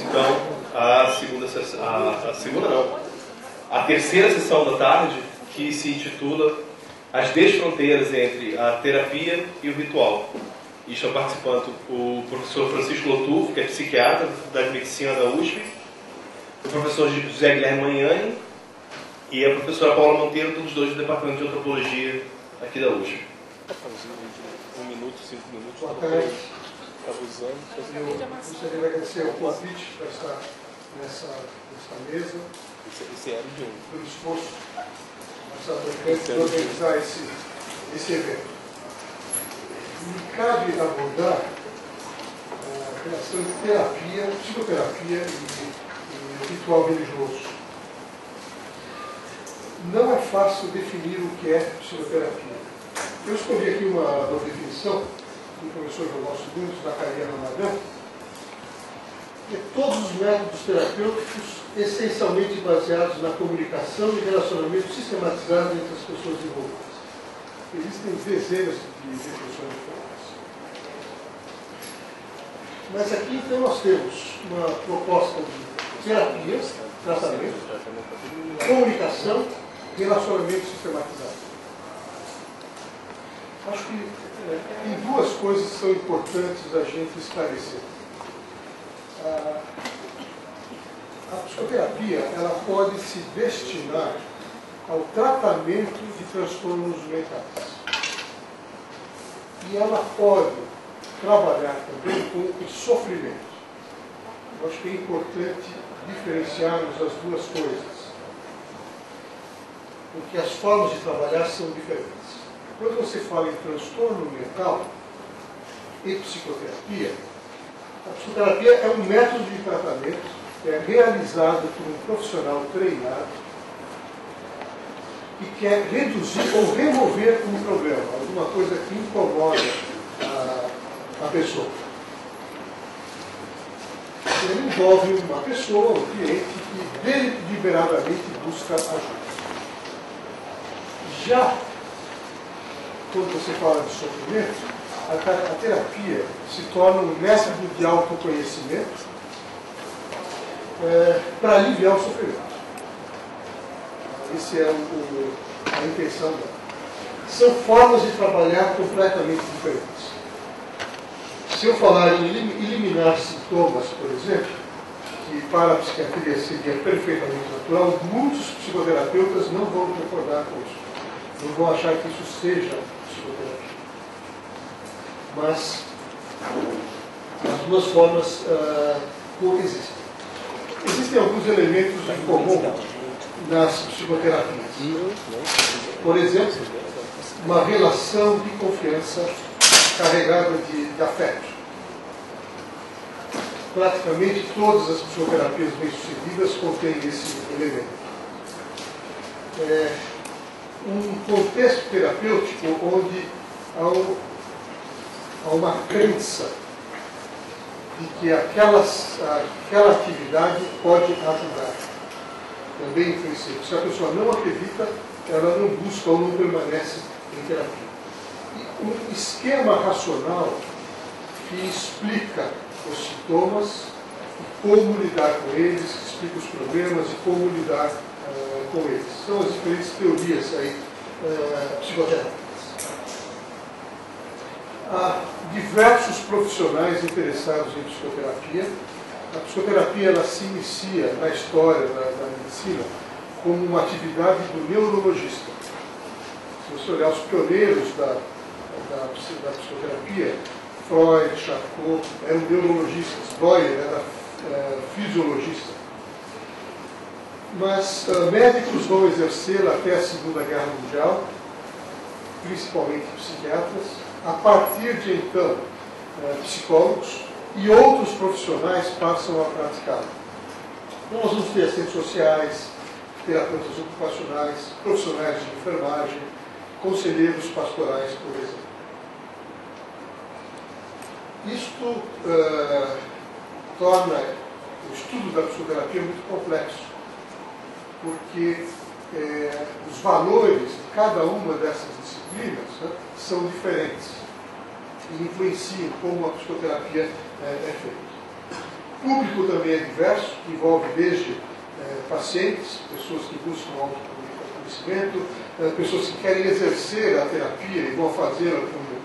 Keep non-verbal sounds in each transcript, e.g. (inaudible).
então à segunda sessão, à segunda não, a terceira sessão da tarde, que se intitula As Desfronteiras entre a Terapia e o Ritual. E estão participando o professor Francisco Lotufo, que é psiquiatra da Medicina da USP, o professor José Guilherme Manhani e a professora Paula Monteiro, todos dois do Departamento de Antropologia aqui da USP. Um minuto, cinco minutos. Boa tarde. Estava usando. Eu gostaria de agradecer o convite para estar nessa, nessa mesa, Esse, esse era de um. pelo esforço da de organizar esse, esse evento. Me cabe abordar eh, a relação de terapia, psicoterapia e, e ritual religioso. Não é fácil definir o que é psicoterapia. Eu escolhi aqui uma, uma definição do professor João Segundos, da Cariana Madan, que é todos os métodos terapêuticos essencialmente baseados na comunicação e relacionamento sistematizado entre as pessoas envolvidas. Existem dezenas de definições diferentes. Mas aqui então nós temos uma proposta de terapia, tratamento, comunicação, relacionamento sistematizado. Acho que tem duas coisas são importantes a gente esclarecer. A, a psicoterapia ela pode se destinar ao tratamento de transtornos mentais. E ela pode trabalhar também com o sofrimento. Eu acho que é importante diferenciarmos as duas coisas. Porque as formas de trabalhar são diferentes. Quando você fala em transtorno mental e psicoterapia, a psicoterapia é um método de tratamento que é realizado por um profissional treinado que quer reduzir ou remover um problema, alguma coisa que incomoda a, a pessoa. Ele envolve uma pessoa, um cliente, que deliberadamente busca ajuda. Já quando você fala de sofrimento, a, a terapia se torna um método de autoconhecimento é, para aliviar o sofrimento. Essa é o, o, a intenção dela. São formas de trabalhar completamente diferentes. Se eu falar em eliminar sintomas, por exemplo, que para a psiquiatria seria perfeitamente natural, muitos psicoterapeutas não vão concordar com isso. Não vão achar que isso seja. Mas as duas formas uh, coexistem. Existem alguns elementos em comum nas psicoterapias. Por exemplo, uma relação de confiança carregada de, de afeto. Praticamente todas as psicoterapias bem-sucedidas contêm esse elemento. É, um contexto terapêutico onde há, há uma crença de que aquelas, aquela atividade pode ajudar. Também influencia. Se a pessoa não acredita, ela não busca ou não permanece em terapia. E um esquema racional que explica os sintomas, como lidar com eles, que explica os problemas e como lidar uh, com eles. São as diferentes teorias aí, uh, há diversos profissionais interessados em psicoterapia. A psicoterapia ela se inicia na história da, da medicina como uma atividade do neurologista. Se você olhar os pioneiros da, da, da psicoterapia, Freud, Charcot, eram neurologistas, Breuer era é, fisiologista. Mas uh, médicos vão exercê-la até a Segunda Guerra Mundial, principalmente psiquiatras, a partir de então, eh, psicólogos e outros profissionais passam a praticá-la. Então, nós vamos ter assistentes sociais, terapeutas ocupacionais, profissionais de enfermagem, conselheiros pastorais, por exemplo. Isto uh, torna o estudo da psicoterapia muito complexo, porque eh, os valores de cada uma dessas disciplinas né, são diferentes e influenciam como a psicoterapia é, é feita. O público também é diverso, envolve desde é, pacientes, pessoas que buscam autoconhecimento, é, pessoas que querem exercer a terapia e vão fazê-la como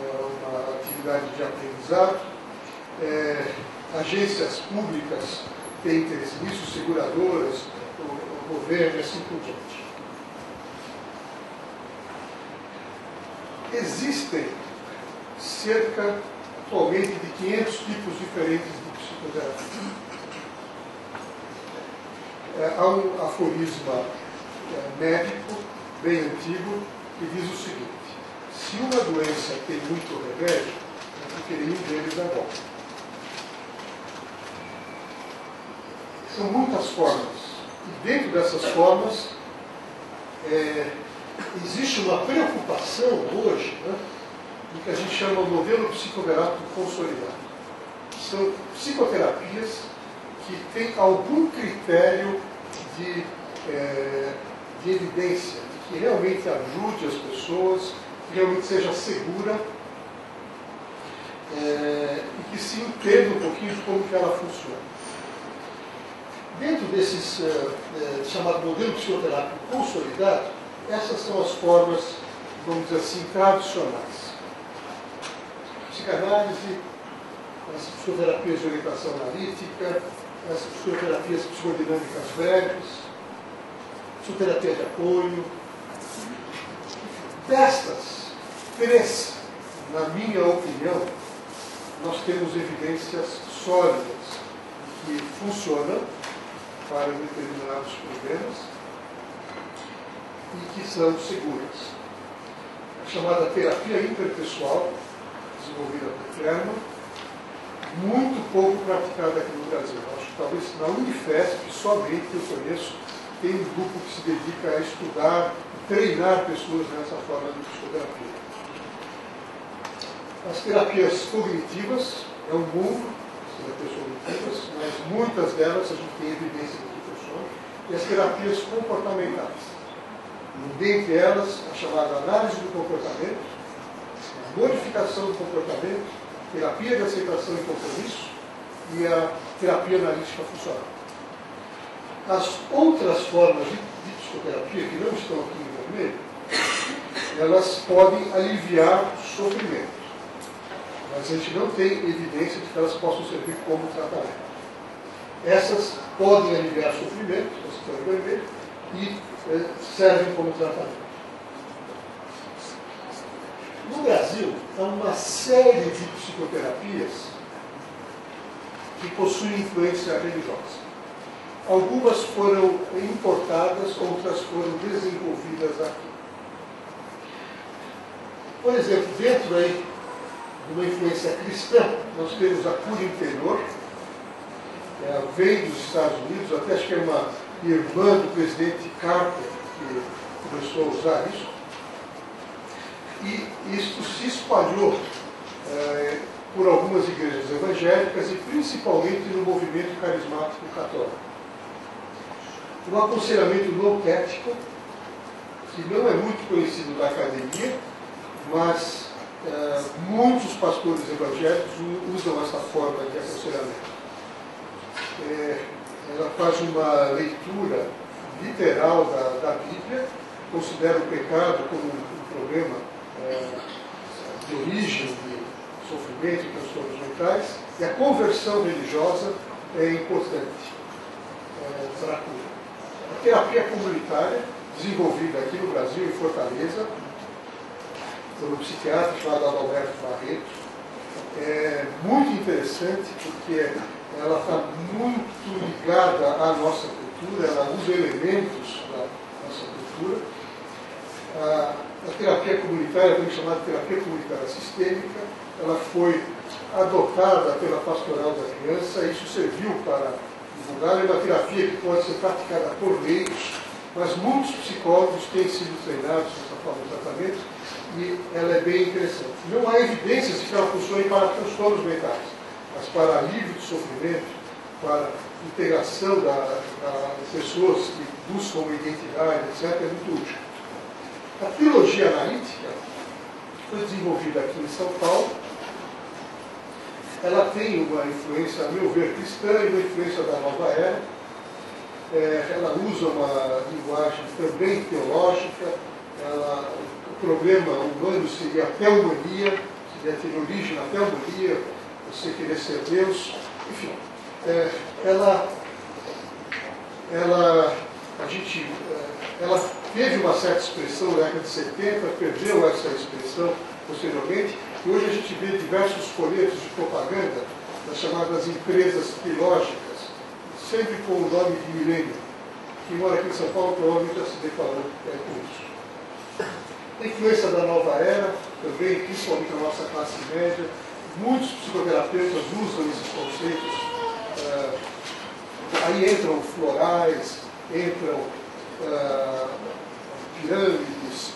é, uma atividade de aprendizado, é, agências públicas têm interesse nisso, seguradoras, o, o governo e assim por diante. Existem cerca, atualmente, de 500 tipos diferentes de psicoterapia. É, há um aforisma é, médico, bem antigo, que diz o seguinte: se uma doença tem muito remédio, é porque nenhum deles é bom. São muitas formas. E dentro dessas formas, é, existe uma preocupação hoje né, do que a gente chama de modelo psicoterápico consolidado. São psicoterapias que têm algum critério de, é, de evidência, que realmente ajude as pessoas, que realmente seja segura é, e que se entenda um pouquinho de como que ela funciona. Dentro desses é, é, chamado modelo psicoterápico consolidado, essas são as formas, vamos dizer assim, tradicionais. Psicanálise, as psicoterapias de orientação analítica, as psicoterapias psicodinâmicas breves, psicoterapia de apoio. Destas três, na minha opinião, nós temos evidências sólidas que funcionam para determinados problemas e que são seguras. A chamada terapia interpessoal, desenvolvida por Kerman, muito pouco praticada aqui no Brasil. Acho que talvez na Unifesp, somente eu conheço, tem um grupo que se dedica a estudar, treinar pessoas nessa forma de psicoterapia. As terapias cognitivas é um mundo, as terapias cognitivas, mas muitas delas a gente tem evidência de que funcionam, e as terapias comportamentais. Dentre elas, a chamada análise do comportamento, modificação do comportamento, terapia de aceitação e compromisso e a terapia analítica funcional. As outras formas de, de psicoterapia, que não estão aqui em vermelho, elas podem aliviar sofrimento. Mas a gente não tem evidência de que elas possam servir como tratamento. Essas podem aliviar sofrimento, as em vermelho, e eh, servem como tratamento. No Brasil, há uma série de psicoterapias que possuem influência religiosa. Algumas foram importadas, outras foram desenvolvidas aqui. Por exemplo, dentro aí de uma influência cristã, nós temos a cura interior, é, vem dos Estados Unidos, até acho que é uma irmã do presidente Carter que começou a usar isso. E isso se espalhou é, por algumas igrejas evangélicas e principalmente no movimento carismático católico. Um aconselhamento notético, que não é muito conhecido da academia, mas é, muitos pastores evangélicos usam essa forma de aconselhamento. É, ela faz uma leitura literal da, da Bíblia, considera o pecado como um problema de origem, de sofrimento e transtornos mentais, e a conversão religiosa é importante é, para a cura. A terapia comunitária, desenvolvida aqui no Brasil, em Fortaleza, por um psiquiatra chamado Adalberto Barreto, é muito interessante porque ela está muito ligada à nossa cultura, ela usa elementos da nossa cultura. A, a terapia comunitária, também chamada terapia comunitária sistêmica, ela foi adotada pela pastoral da criança, isso serviu para divulgar, é uma terapia que pode ser praticada por leigos, mas muitos psicólogos têm sido treinados nessa forma de tratamento e ela é bem interessante. Não há evidências de que ela funcione para transtornos mentais mas para alívio de sofrimento, para integração da, da, pessoas que buscam uma identidade, etc., é muito útil. A trilogia analítica foi desenvolvida aqui em São Paulo ela tem uma influência, a meu ver, cristã e uma influência da nova era. É, ela usa uma linguagem também teológica. Ela, o problema humano seria a teomania, seria ter origem na teomania, você querer ser Deus. Enfim, é, ela, ela, a gente, é, ela teve uma certa expressão na década de 70, perdeu essa expressão posteriormente, e hoje a gente vê diversos folhetos de propaganda das chamadas empresas trilógicas, sempre com o nome de milênio. Quem mora aqui em São Paulo provavelmente já se deparou é, com isso. A influência da nova era, também, principalmente na nossa classe média, muitos psicoterapeutas usam esses conceitos. Uh, aí entram florais, entram uh, pirâmides,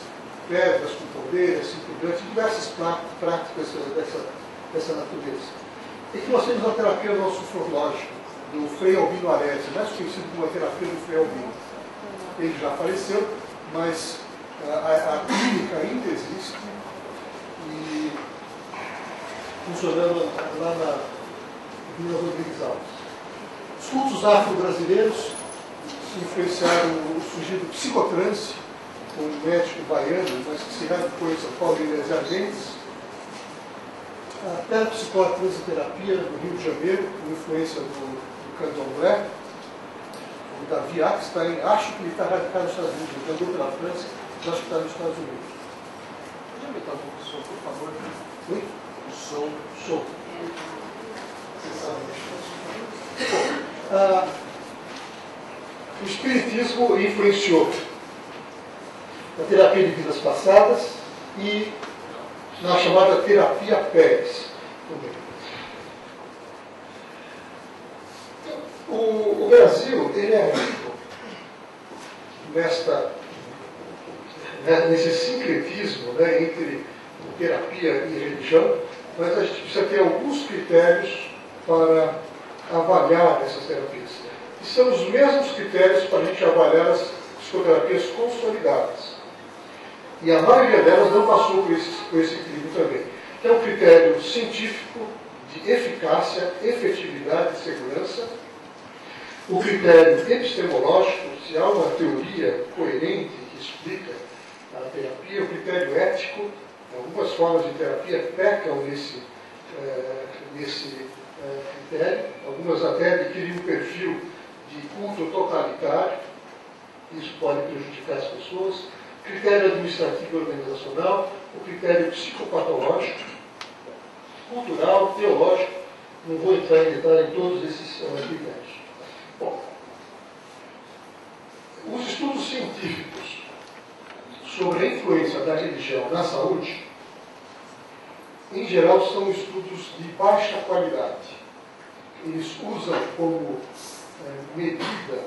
pedras com poder, assim por diante, diversas práticas dessa, dessa natureza. E que nós temos a terapia do nosso sofrológico, do Frei Albino Arese, mais conhecido como a terapia do Frei Albino. Ele já faleceu, mas a, a, a clínica ainda existe e funcionando lá na Vila Rodrigues Alves. Os cultos afro-brasileiros influenciaram o surgir do psicotrance, um médico baiano, mas que se depois São Paulo Inês Argentes, a terapia no Rio de Janeiro, com influência do, do candomblé, o Davi Ackstein, acho que ele está radicado nos Estados Unidos, ele andou pela França, mas acho que está nos Estados Unidos. Pode aumentar um pouco o som, por favor? Oi? O som. Show. Bom, ah, o Espiritismo influenciou na terapia de vidas passadas e na chamada terapia Pérez. O, o Brasil ele é rico nesta, né, nesse sincretismo né, entre terapia e religião, mas a gente precisa ter alguns critérios para avaliar essas terapias. E são os mesmos critérios para a gente avaliar as psicoterapias consolidadas. E a maioria delas não passou por esse, por esse crivo também. Que é um critério científico de eficácia, efetividade e segurança. O critério epistemológico, se há uma teoria coerente que explica a terapia. O critério ético, algumas formas de terapia pecam nesse, é, nesse é, critério. Algumas até adquirem um perfil de culto totalitário. Isso pode prejudicar as pessoas critério administrativo e organizacional, o critério psicopatológico, cultural, teológico. Não vou entrar em detalhe em todos esses uh, critérios. Bom, os estudos científicos sobre a influência da religião na saúde, em geral, são estudos de baixa qualidade. Eles usam como é, medida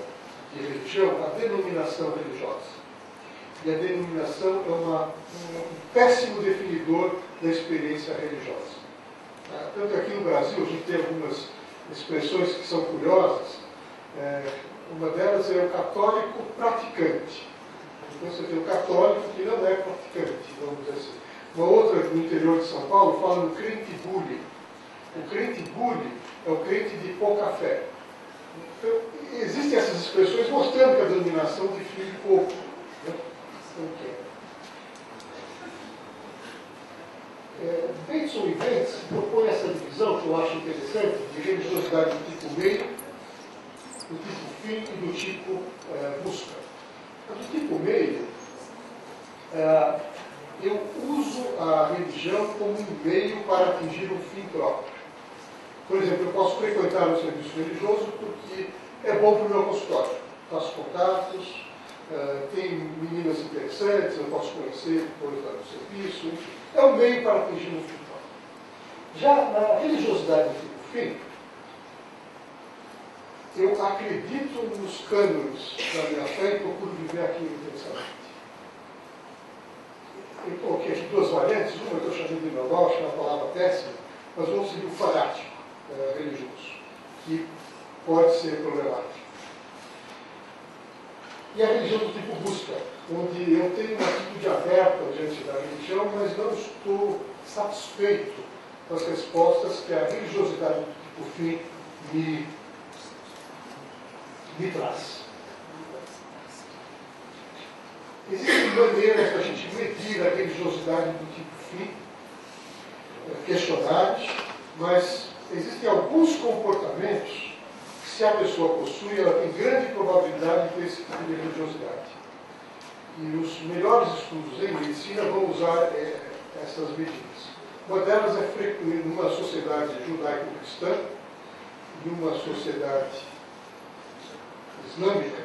de religião a denominação religiosa e a denominação é uma, um péssimo definidor da experiência religiosa. Ah, tanto aqui no Brasil, a gente tem algumas expressões que são curiosas. É, uma delas é o católico praticante. Então você tem o católico que não é praticante, vamos dizer assim. Uma outra no interior de São Paulo fala no crente bully. O crente bully é o crente de pouca fé. Então, existem essas expressões mostrando que a denominação define pouco é, Bateson e Vance propõe essa divisão, que eu acho interessante, de religiosidade do tipo meio, do tipo fim e do tipo é, busca. Do tipo meio, é, eu uso a religião como um meio para atingir um fim próprio. Por exemplo, eu posso frequentar um serviço religioso porque é bom para o meu consultório. Faço contatos, Uh, tem meninas interessantes, eu posso conhecer depois do serviço, é um meio para atingir um fim. Já na religiosidade do fim, eu acredito nos cânones da minha fé e procuro viver aquilo intensamente. Eu coloquei aqui duas variantes, uma eu estou chamando de neurológica, uma palavra péssima, mas vamos seguir o fanático uh, religioso, que pode ser problemático e a religião do tipo busca, onde eu tenho uma atitude aberta diante da religião, mas não estou satisfeito das respostas que a religiosidade do tipo fim me, me traz. Existem maneiras da gente medir a religiosidade do tipo fim, questionários, mas existem alguns comportamentos se a pessoa possui, ela tem grande probabilidade de ter esse tipo de religiosidade. E os melhores estudos em medicina vão usar é, essas medidas. Uma delas é numa sociedade judaico-cristã, numa sociedade islâmica,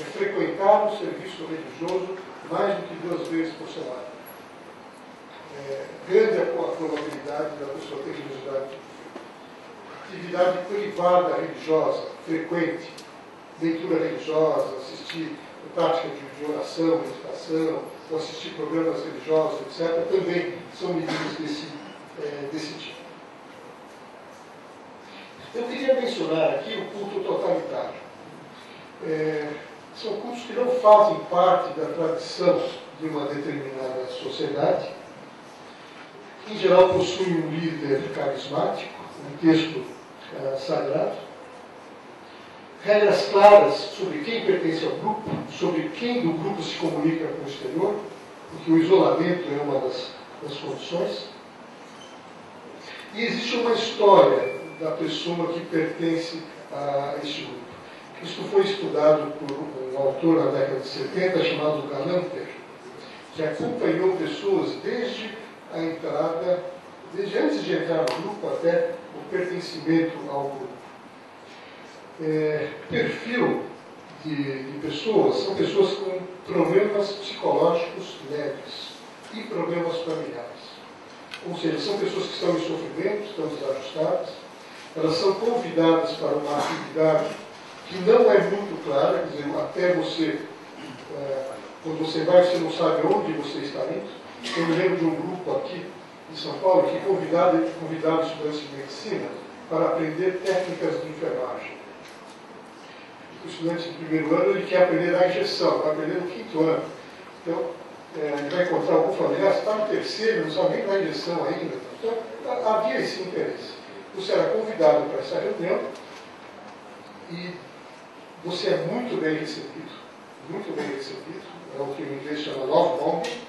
é frequentar um serviço religioso mais do que duas vezes por semana. É, grande a probabilidade da pessoa ter religiosidade. Atividade privada religiosa, frequente, leitura religiosa, assistir prática de, oração, meditação, ou assistir programas religiosos, etc., também são medidas desse, é, desse tipo. Eu queria mencionar aqui o culto totalitário. É, são cultos que não fazem parte da tradição de uma determinada sociedade. Em geral, possuem um líder carismático, um texto é, sagrado, regras claras sobre quem pertence ao grupo, sobre quem do grupo se comunica com o exterior, porque o isolamento é uma das, das condições. E existe uma história da pessoa que pertence a este grupo. Isso foi estudado por um autor na década de 70 chamado Galanter, que acompanhou pessoas desde a entrada, desde antes de entrar no grupo até pertencimento ao grupo. É, perfil de, de pessoas são pessoas com problemas psicológicos leves e problemas familiares. Ou seja, são pessoas que estão em sofrimento, estão desajustadas, elas são convidadas para uma atividade que não é muito clara, quer dizer, até você, é, quando você vai, você não sabe onde você está indo. Eu me lembro de um grupo aqui em São Paulo que convidava, convidava estudantes de medicina para aprender técnicas de enfermagem. O estudante de primeiro ano ele quer aprender a injeção, vai aprender no quinto ano. Então, é, ele vai encontrar algum familiar, está no terceiro, não sabe nem da injeção ainda. Então, havia esse interesse. Você era convidado para essa reunião e você é muito bem recebido, muito bem recebido, é o que o inglês chama love bombing,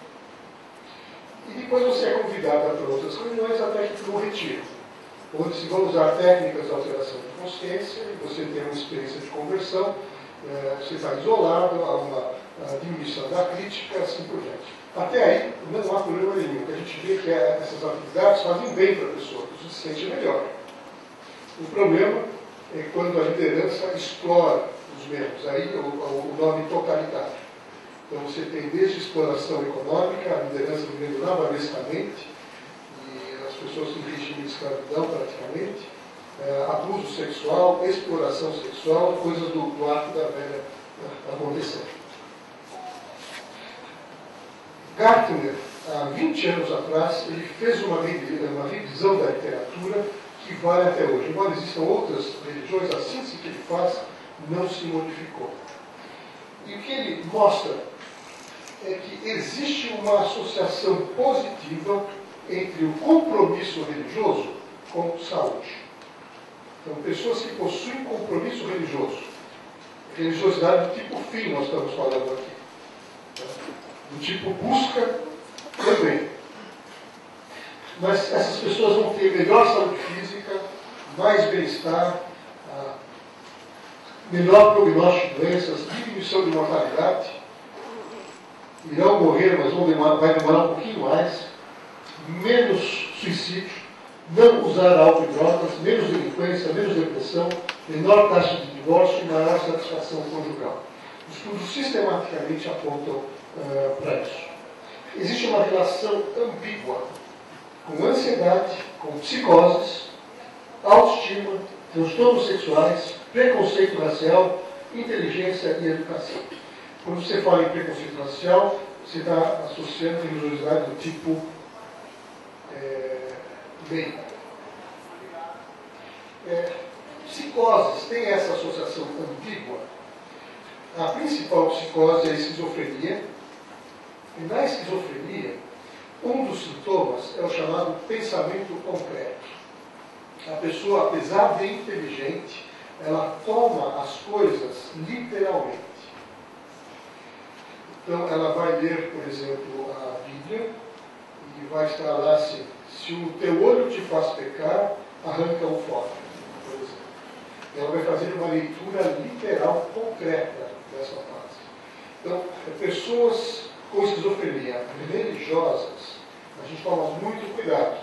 e depois você é convidado para outras reuniões até que para um retiro, onde se vão usar técnicas de alteração de consciência, e você tem uma experiência de conversão, é, você está isolado, há uma diminuição da crítica, assim por diante. Até aí, não há problema nenhum, que a gente vê que é, essas atividades fazem bem para a pessoa, a se sente melhor. O problema é quando a liderança explora os membros. Aí o, o nome totalitário. Então você tem desde exploração econômica, a liderança vivendo navalescamente, e as pessoas em regime de escravidão praticamente, é, abuso sexual, exploração sexual, coisas do, do ato da velha acontecendo. Gartner, há 20 anos atrás, ele fez uma, uma revisão da literatura que vale até hoje. Embora existam outras religiões, a síntese que ele faz não se modificou. E o que ele mostra é que existe uma associação positiva entre o compromisso religioso com saúde. Então, pessoas que possuem compromisso religioso, religiosidade do tipo fim, nós estamos falando aqui, do tipo busca também. Mas essas pessoas vão ter melhor saúde física, mais bem-estar, menor prognóstico de doenças, diminuição de mortalidade, irão morrer, mas vão demorar, vai demorar um pouquinho mais, menos suicídio, não usar álcool e drogas, menos delinquência, menos depressão, menor taxa de divórcio e maior satisfação conjugal. Os estudos sistematicamente apontam uh, para isso. Existe uma relação ambígua com ansiedade, com psicoses, autoestima, transtornos sexuais, preconceito racial, inteligência e educação. Quando você fala em preconceito racial, você está associando religiosidade do tipo é, bem. É, psicoses tem essa associação ambígua. A principal psicose é a esquizofrenia. E na esquizofrenia, Um dos sintomas é o chamado pensamento concreto. A pessoa, apesar de inteligente, ela toma as coisas literalmente. Então, ela vai ler, por exemplo, a Bíblia e vai estar lá assim: se o teu olho te faz pecar, arranca-o fora, por exemplo. Ela vai fazer uma leitura literal, concreta dessa frase. Então, pessoas com esquizofrenia religiosas, a gente toma muito cuidado,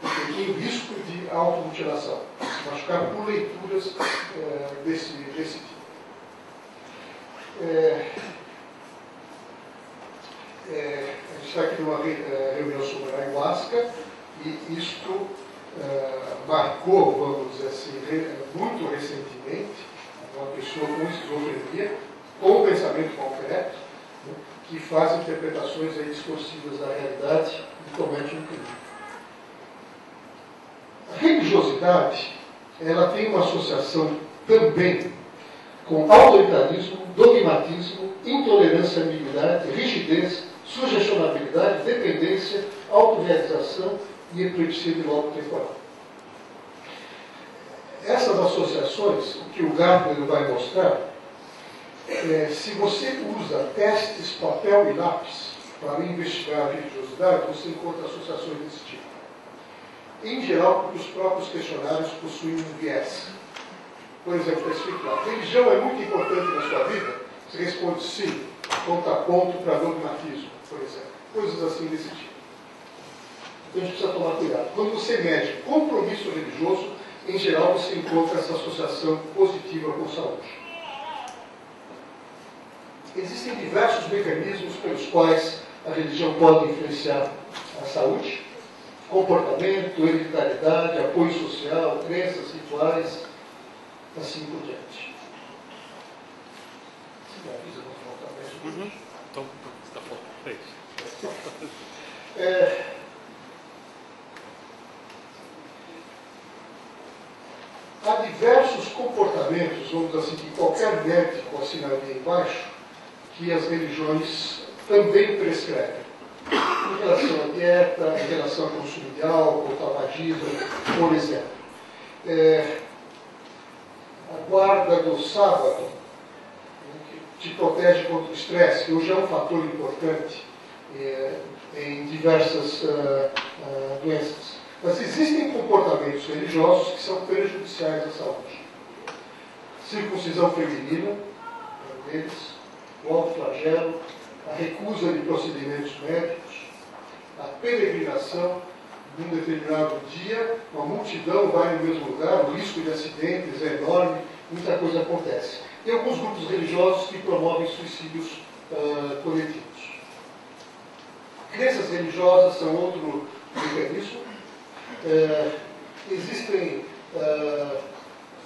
porque tem risco de automutilação, machucar por leituras é, desse, desse tipo. É, é, a gente está aqui numa reunião sobre a ayahuasca e isto marcou, vamos dizer assim, muito recentemente, uma pessoa com esquizofrenia, com pensamento concreto, né, que faz interpretações aí distorcidas da realidade e comete um crime. A religiosidade, ela tem uma associação também com autoritarismo, dogmatismo, intolerância, ambiguidade, rigidez, sugestionabilidade, dependência, autorrealização e epilepsia de logo temporal. Essas associações, o que o Gardner vai mostrar, é, se você usa testes papel e lápis para investigar a religiosidade, você encontra associações desse tipo. Em geral, os próprios questionários possuem um viés. Por exemplo, escrito lá, religião é muito importante na sua vida? Você responde sim, ponto para dogmatismo, por exemplo. Coisas assim desse tipo. Então a gente precisa tomar cuidado. Quando você mede compromisso religioso, em geral você encontra essa associação positiva com saúde. Existem diversos mecanismos pelos quais a religião pode influenciar a saúde, comportamento, hereditariedade, apoio social, crenças, rituais, assim por diante. Você me avisa quando voltar mesmo? Uhum. Então, É, há diversos comportamentos, vamos dizer assim, que qualquer médico assinaria embaixo, que as religiões também prescrevem. Em relação à dieta, em relação ao consumo de álcool, tabagismo, por exemplo. É, a guarda do sábado te protege contra o estresse, que hoje é um fator importante é, em diversas uh, uh, doenças. Mas existem comportamentos religiosos que são prejudiciais à saúde. Circuncisão feminina, é um deles, o autoflagelo, a recusa de procedimentos médicos, a peregrinação num determinado dia, uma multidão vai no mesmo lugar, o risco de acidentes é enorme, muita coisa acontece. E alguns grupos religiosos que promovem suicídios uh, coletivos. Crenças religiosas são outro mecanismo. Uh, existem uh,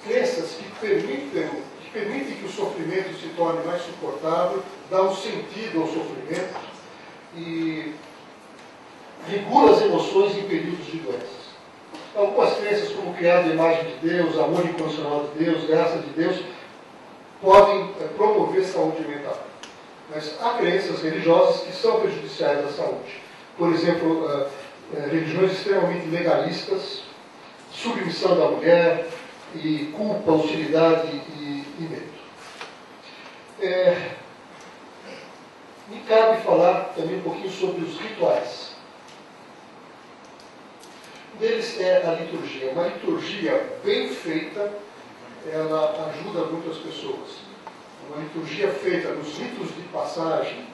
crenças que permitem que permite que o sofrimento se torne mais suportável, dá um sentido ao sofrimento e regula as emoções em períodos de doenças. Algumas crenças, como criar a imagem de Deus, amor incondicional de Deus, graça de Deus, podem é, promover saúde mental. Mas há crenças religiosas que são prejudiciais à saúde. Por exemplo, uh, uh, religiões extremamente legalistas, submissão da mulher, e culpa, hostilidade e, e medo. É, me cabe falar também um pouquinho sobre os rituais. Um deles é a liturgia. Uma liturgia bem feita, ela ajuda muito as pessoas. Uma liturgia feita nos ritos de passagem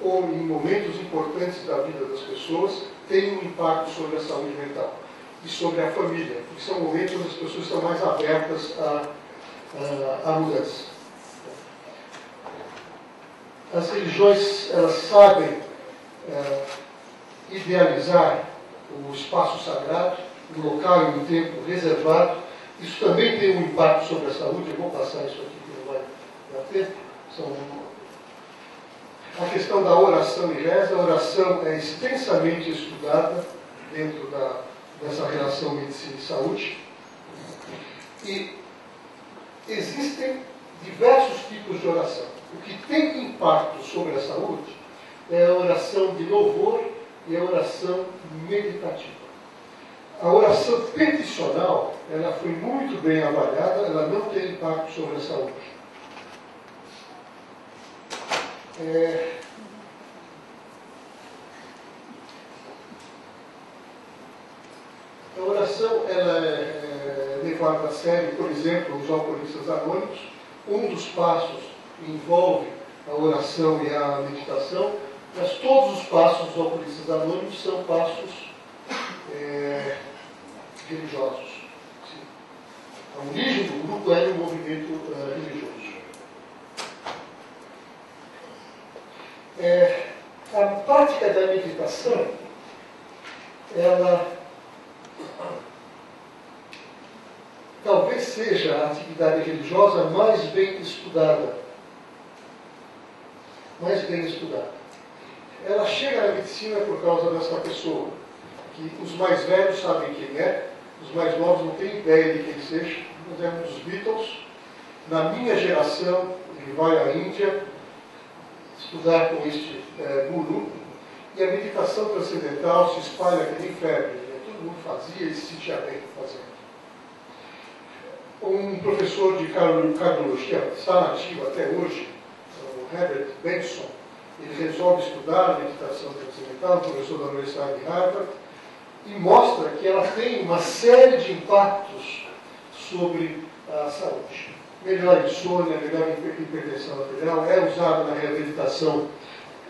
ou em momentos importantes da vida das pessoas tem um impacto sobre a saúde mental e sobre a família, porque são momentos onde as pessoas estão mais abertas à, à, à mudança. As religiões elas sabem é, idealizar o espaço sagrado, o local e o tempo reservado. Isso também tem um impacto sobre a saúde. Eu vou passar isso aqui que não vai dar tempo. São... A questão da oração e reza, a oração é extensamente estudada dentro da dessa relação medicina e saúde. E existem diversos tipos de oração. O que tem impacto sobre a saúde é a oração de louvor e a oração meditativa. A oração peticional, ela foi muito bem avaliada, ela não tem impacto sobre a saúde. É... A oração ela é levada a sério, por exemplo, os alcoolistas anônimos. Um dos passos envolve a oração e a meditação, mas todos os passos dos alcoolistas anônimos são passos é, religiosos. A origem do grupo é um movimento uh, religioso. É, a prática da meditação, ela talvez seja a atividade religiosa mais bem estudada. Mais bem estudada. Ela chega na medicina por causa dessa pessoa, que os mais velhos sabem quem é, os mais novos não têm ideia de quem seja. Nós temos os Beatles. Na minha geração, ele vai à Índia estudar com este é, guru, e a meditação transcendental se espalha que nem febre. Né? Todo mundo fazia e se sentia bem fazendo um professor de cardiologia está nativo até hoje, o Herbert Benson, ele resolve estudar a meditação transcendental, professor da Universidade de Harvard, e mostra que ela tem uma série de impactos sobre a saúde. Melhor insônia, melhor hipertensão arterial, é usada na reabilitação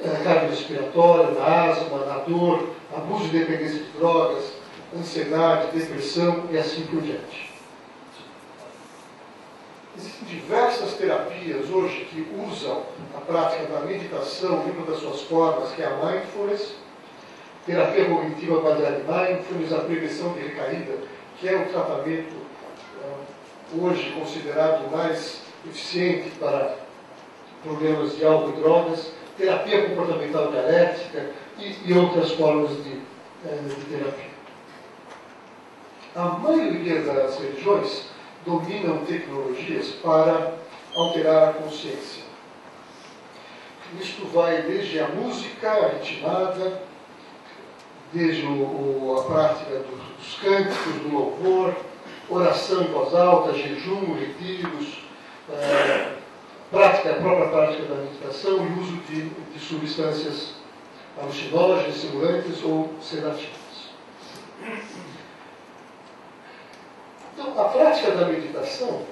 eh, cardiorrespiratória, na asma, na dor, abuso de dependência de drogas, ansiedade, depressão e assim por diante. Existem diversas terapias hoje que usam a prática da meditação, uma das suas formas, que é a mindfulness, terapia cognitiva baseada em mindfulness, a prevenção de recaída, que é o tratamento uh, hoje considerado mais eficiente para problemas de álcool e drogas, terapia comportamental dialética e, e outras formas de, uh, de terapia. A maioria das religiões dominam tecnologias para alterar a consciência. Isto vai desde a música ritmada, desde o, o, a prática dos cânticos, do louvor, oração em voz alta, jejum, retiros, é, prática, a própria prática da meditação e uso de, de substâncias alucinógenas, estimulantes ou sedativas. Então, a prática da meditação,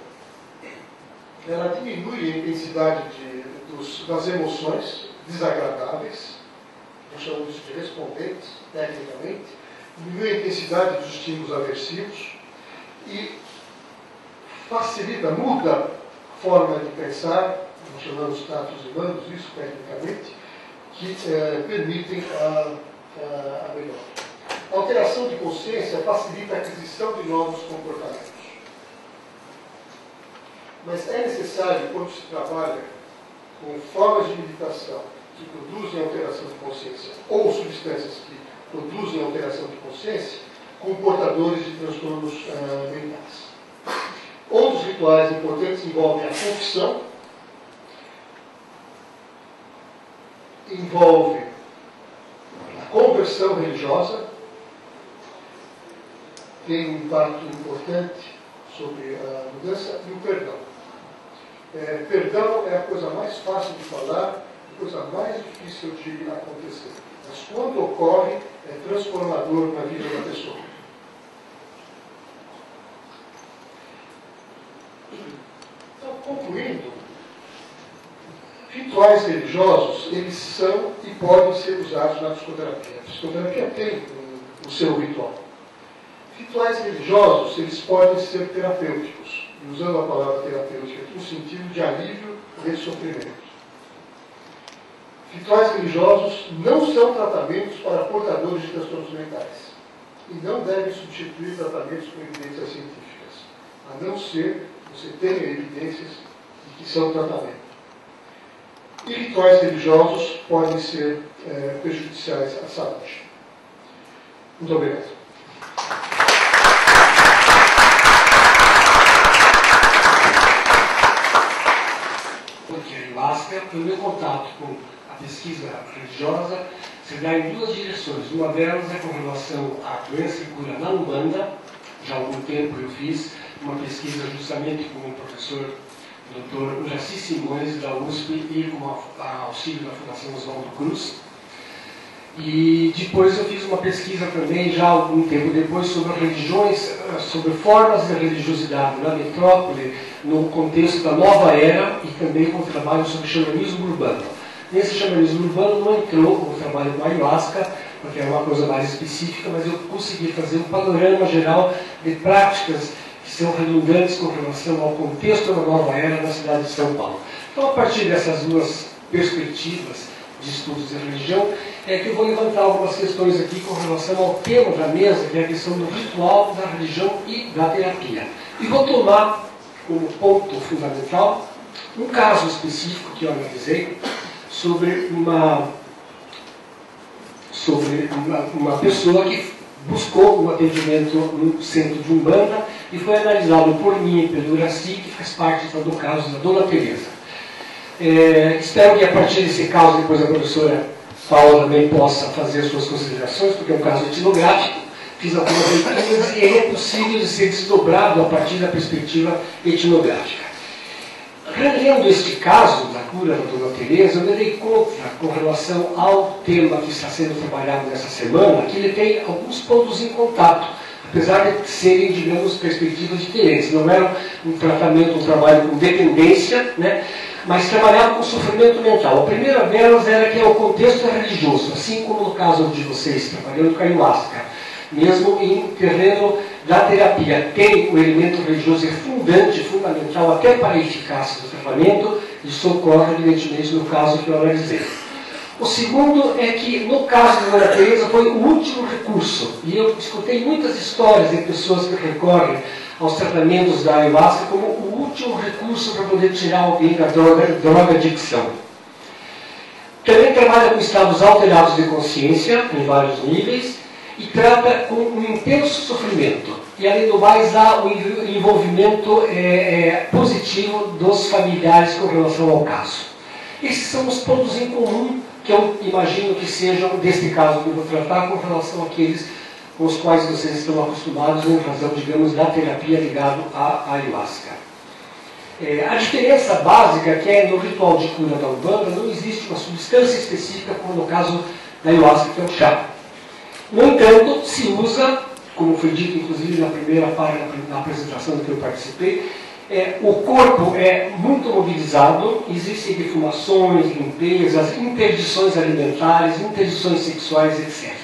ela diminui a intensidade de, dos, das emoções desagradáveis, nós chamamos de respondentes, tecnicamente, diminui a intensidade dos estímulos aversivos e facilita, muda a forma de pensar, nós chamamos status mandos, isso tecnicamente, que é, permitem a, a, a melhora. A alteração de consciência facilita a aquisição de novos comportamentos. Mas é necessário, quando se trabalha com formas de meditação que produzem consciência ou substâncias que produzem alteração de consciência, comportadores de transtornos uh, mentais. Outros rituais importantes envolvem a confissão, envolve a conversão religiosa, tem um impacto importante sobre a mudança e o perdão. É, perdão é a coisa mais fácil de falar, a coisa mais difícil de acontecer. Mas quando ocorre, é transformador na vida da pessoa. Então, concluindo, rituais religiosos, eles são e podem ser usados na psicoterapia. A psicoterapia tem o seu ritual. Rituais religiosos, eles podem ser terapêuticos, usando a palavra terapêutica no sentido de alívio de sofrimento. Rituais religiosos não são tratamentos para portadores de transtornos mentais e não devem substituir tratamentos com evidências científicas, a não ser que você tenha evidências de que são tratamento. E rituais religiosos podem ser é, prejudiciais à saúde. Muito obrigado. Máscara, foi meu contato com pesquisa religiosa, se dá em duas direções. Uma delas é com relação à doença e cura na Umbanda. Já há algum tempo eu fiz uma pesquisa justamente com o professor Dr. Uraci Simões, da USP, e com a, auxílio da Fundação Oswaldo Cruz. E depois eu fiz uma pesquisa também, já algum tempo depois, sobre religiões, eh, sobre formas de religiosidade na metrópole, no contexto da nova era, e também com o trabalho sobre xamanismo urbano. Nesse xamanismo urbano não entrou o trabalho do ayahuasca, porque era uma coisa mais específica, mas eu consegui fazer um panorama geral de práticas que são redundantes com relação ao contexto da nova era na cidade de São Paulo. Então, a partir dessas duas perspectivas de estudos de religião, é que eu vou levantar algumas questões aqui com relação ao tema da mesa, que é a questão do ritual, da religião e da terapia. E vou tomar como ponto fundamental um caso específico que eu analisei sobre uma sobre uma, uma pessoa que buscou um atendimento no centro de Umbanda e foi analisado por mim e pelo Uraci, que faz parte do caso da Dona Teresa. É, espero que a partir desse caso, depois a professora Paula também possa fazer as suas considerações, porque é um caso etnográfico. Fiz algumas leituras e é possível de ser desdobrado a partir da perspectiva etnográfica. Relendo este caso da cura da Dona Teresa, eu me dei conta, com relação ao tema que está sendo trabalhado nessa semana, que ele tem alguns pontos em contato, apesar de serem, digamos, perspectivas diferentes. Não era um tratamento, um trabalho com dependência, né? mas trabalhava com sofrimento mental. A primeira delas era que é o contexto religioso, assim como no caso de vocês, trabalhando com a ayahuasca, mesmo em terreno da terapia, tem o elemento religioso é fundante, fundamental até para a eficácia do tratamento, isso ocorre evidentemente no caso que eu analisei. O segundo é que, no caso da Teresa, foi o último recurso. E eu escutei muitas histórias de pessoas que recorrem aos tratamentos da ayahuasca como o último recurso para poder tirar alguém da droga, droga adicção. Também trabalha com estados alterados de consciência, em vários níveis, e trata com um intenso sofrimento. E, além do mais, há o envolvimento é, é, positivo dos familiares com relação ao caso. Esses são os pontos em comum que eu imagino que sejam, deste caso que eu vou tratar, com relação àqueles com os quais vocês estão acostumados em razão, digamos, da terapia ligado à ayahuasca. É, a diferença básica que é no ritual de cura da Umbanda não existe uma substância específica, como no caso da ayahuasca, que é o chá. No entanto, se usa, como foi dito inclusive na primeira parte da apresentação que eu participei, é, o corpo é muito mobilizado, existem defumações, limpezas, interdições alimentares, interdições sexuais, etc.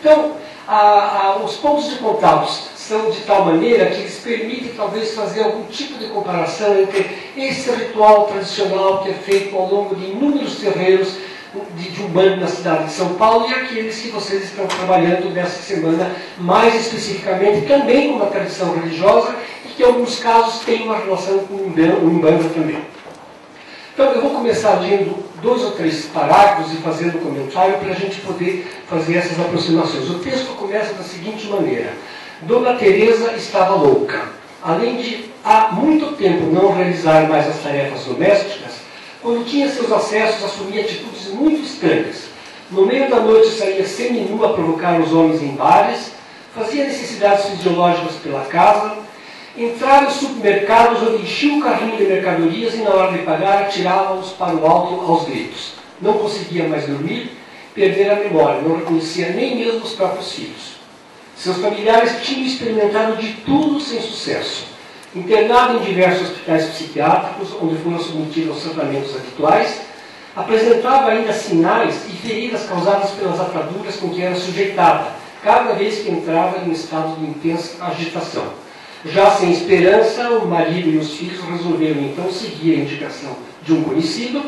Então, a, a, os pontos de contato são de tal maneira que eles permitem talvez fazer algum tipo de comparação entre esse ritual tradicional que é feito ao longo de inúmeros terreiros de, de Umbanda na cidade de São Paulo e aqueles que vocês estão trabalhando nessa semana, mais especificamente também com uma tradição religiosa e que em alguns casos tem uma relação com o Umbanda também. Então eu vou começar lendo dois ou três parágrafos e fazendo comentário para a gente poder fazer essas aproximações. O texto começa da seguinte maneira: Dona Teresa estava louca. Além de há muito tempo não realizar mais as tarefas domésticas, quando tinha seus acessos assumia atitudes muito estranhas. No meio da noite saía semi-nu a provocar os homens em bares, fazia necessidades fisiológicas pela casa, Entrava em supermercados onde enchia o carrinho de mercadorias e na hora de pagar atirava-os para o alto aos gritos. Não conseguia mais dormir, perder a memória, não reconhecia nem mesmo os próprios filhos. Seus familiares tinham experimentado de tudo sem sucesso. Internado em diversos hospitais psiquiátricos, onde foram submetidos aos tratamentos habituais, apresentava ainda sinais e feridas causadas pelas ataduras com que era sujeitada, cada vez que entrava em estado de intensa agitação. Já sem esperança, o marido e os filhos resolveram então seguir a indicação de um conhecido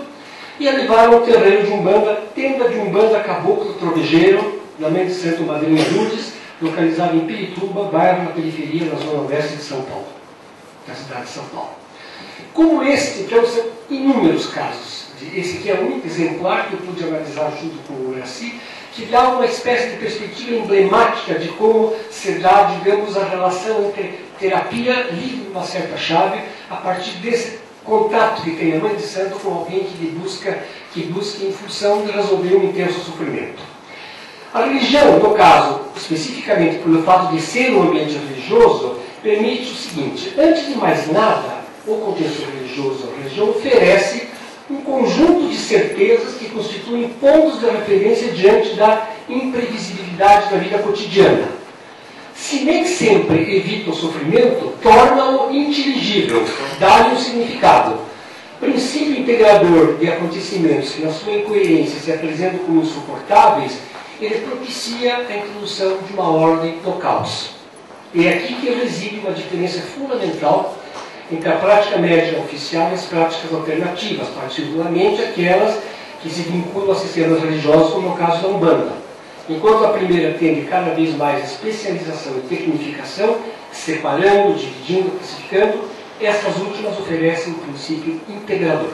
e a levaram ao terreno de Umbanda, tenda de Umbanda Caboclo Trovejeiro, na mente Santo Madrinha Lourdes, localizado em Pirituba, bairro na periferia da zona oeste de São Paulo, da cidade de São Paulo. Como este, então, são inúmeros casos. Esse aqui é único exemplar que eu pude analisar junto com o Uraci, que dá uma espécie de perspectiva emblemática de como se dá, digamos, a relação entre terapia livre uma certa chave a partir desse contato que tem a mãe de santo com alguém que busca, que busca em função de resolver um intenso sofrimento. A religião, no caso, especificamente pelo fato de ser um ambiente religioso, permite o seguinte: antes de mais nada, o contexto religioso, a religião oferece um conjunto de certezas que constituem pontos de referência diante da imprevisibilidade da vida cotidiana. Se nem sempre evita o sofrimento, torna-o inteligível, dá-lhe um significado. Princípio integrador de acontecimentos que, na sua incoerência, se apresentam como insuportáveis, ele propicia a introdução de uma ordem no caos. E é aqui que reside uma diferença fundamental entre a prática médica oficial e as práticas alternativas, particularmente aquelas que se vinculam a sistemas religiosos, como no caso da Umbanda. Enquanto a primeira tende cada vez mais especialização e tecnificação, separando, dividindo, classificando, estas últimas oferecem um princípio integrador.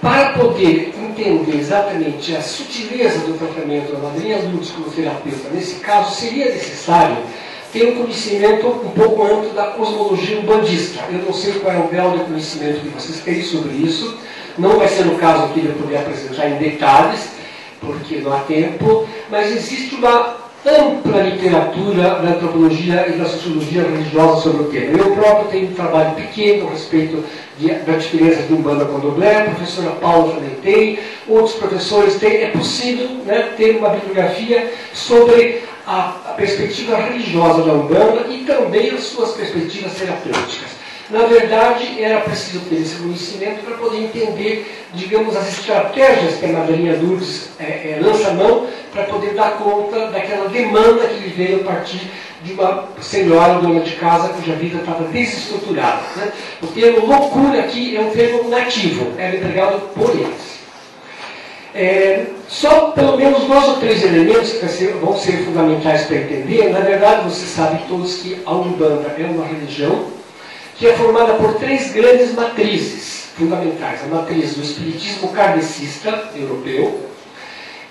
Para poder entender exatamente a sutileza do tratamento da madrinha lúdica como terapeuta, nesse caso, seria necessário ter um conhecimento um pouco amplo da cosmologia umbandista. Eu não sei qual é o grau de conhecimento que vocês têm sobre isso, não vai ser no caso aqui de eu poder apresentar em detalhes, porque não há tempo, mas existe uma ampla literatura da antropologia e da sociologia religiosa sobre o tema. Eu próprio tenho um trabalho pequeno a respeito de, da diferença de Umbanda com Doblé, a professora Paula também tem, outros professores têm. É possível né, ter uma bibliografia sobre a, a perspectiva religiosa da Umbanda e também as suas perspectivas terapêuticas. Na verdade, era preciso ter esse conhecimento para poder entender, digamos, as estratégias que a Madrinha Lourdes é, é, lança mão para poder dar conta daquela demanda que lhe veio a partir de uma senhora dona de casa cuja vida estava desestruturada. Né? O termo loucura aqui é um termo nativo, era empregado por eles. É, só pelo menos dois ou três elementos que vão ser fundamentais para entender. Na verdade, vocês sabem todos que a Umbanda é uma religião que é formada por três grandes matrizes fundamentais. A matriz do espiritismo kardecista europeu,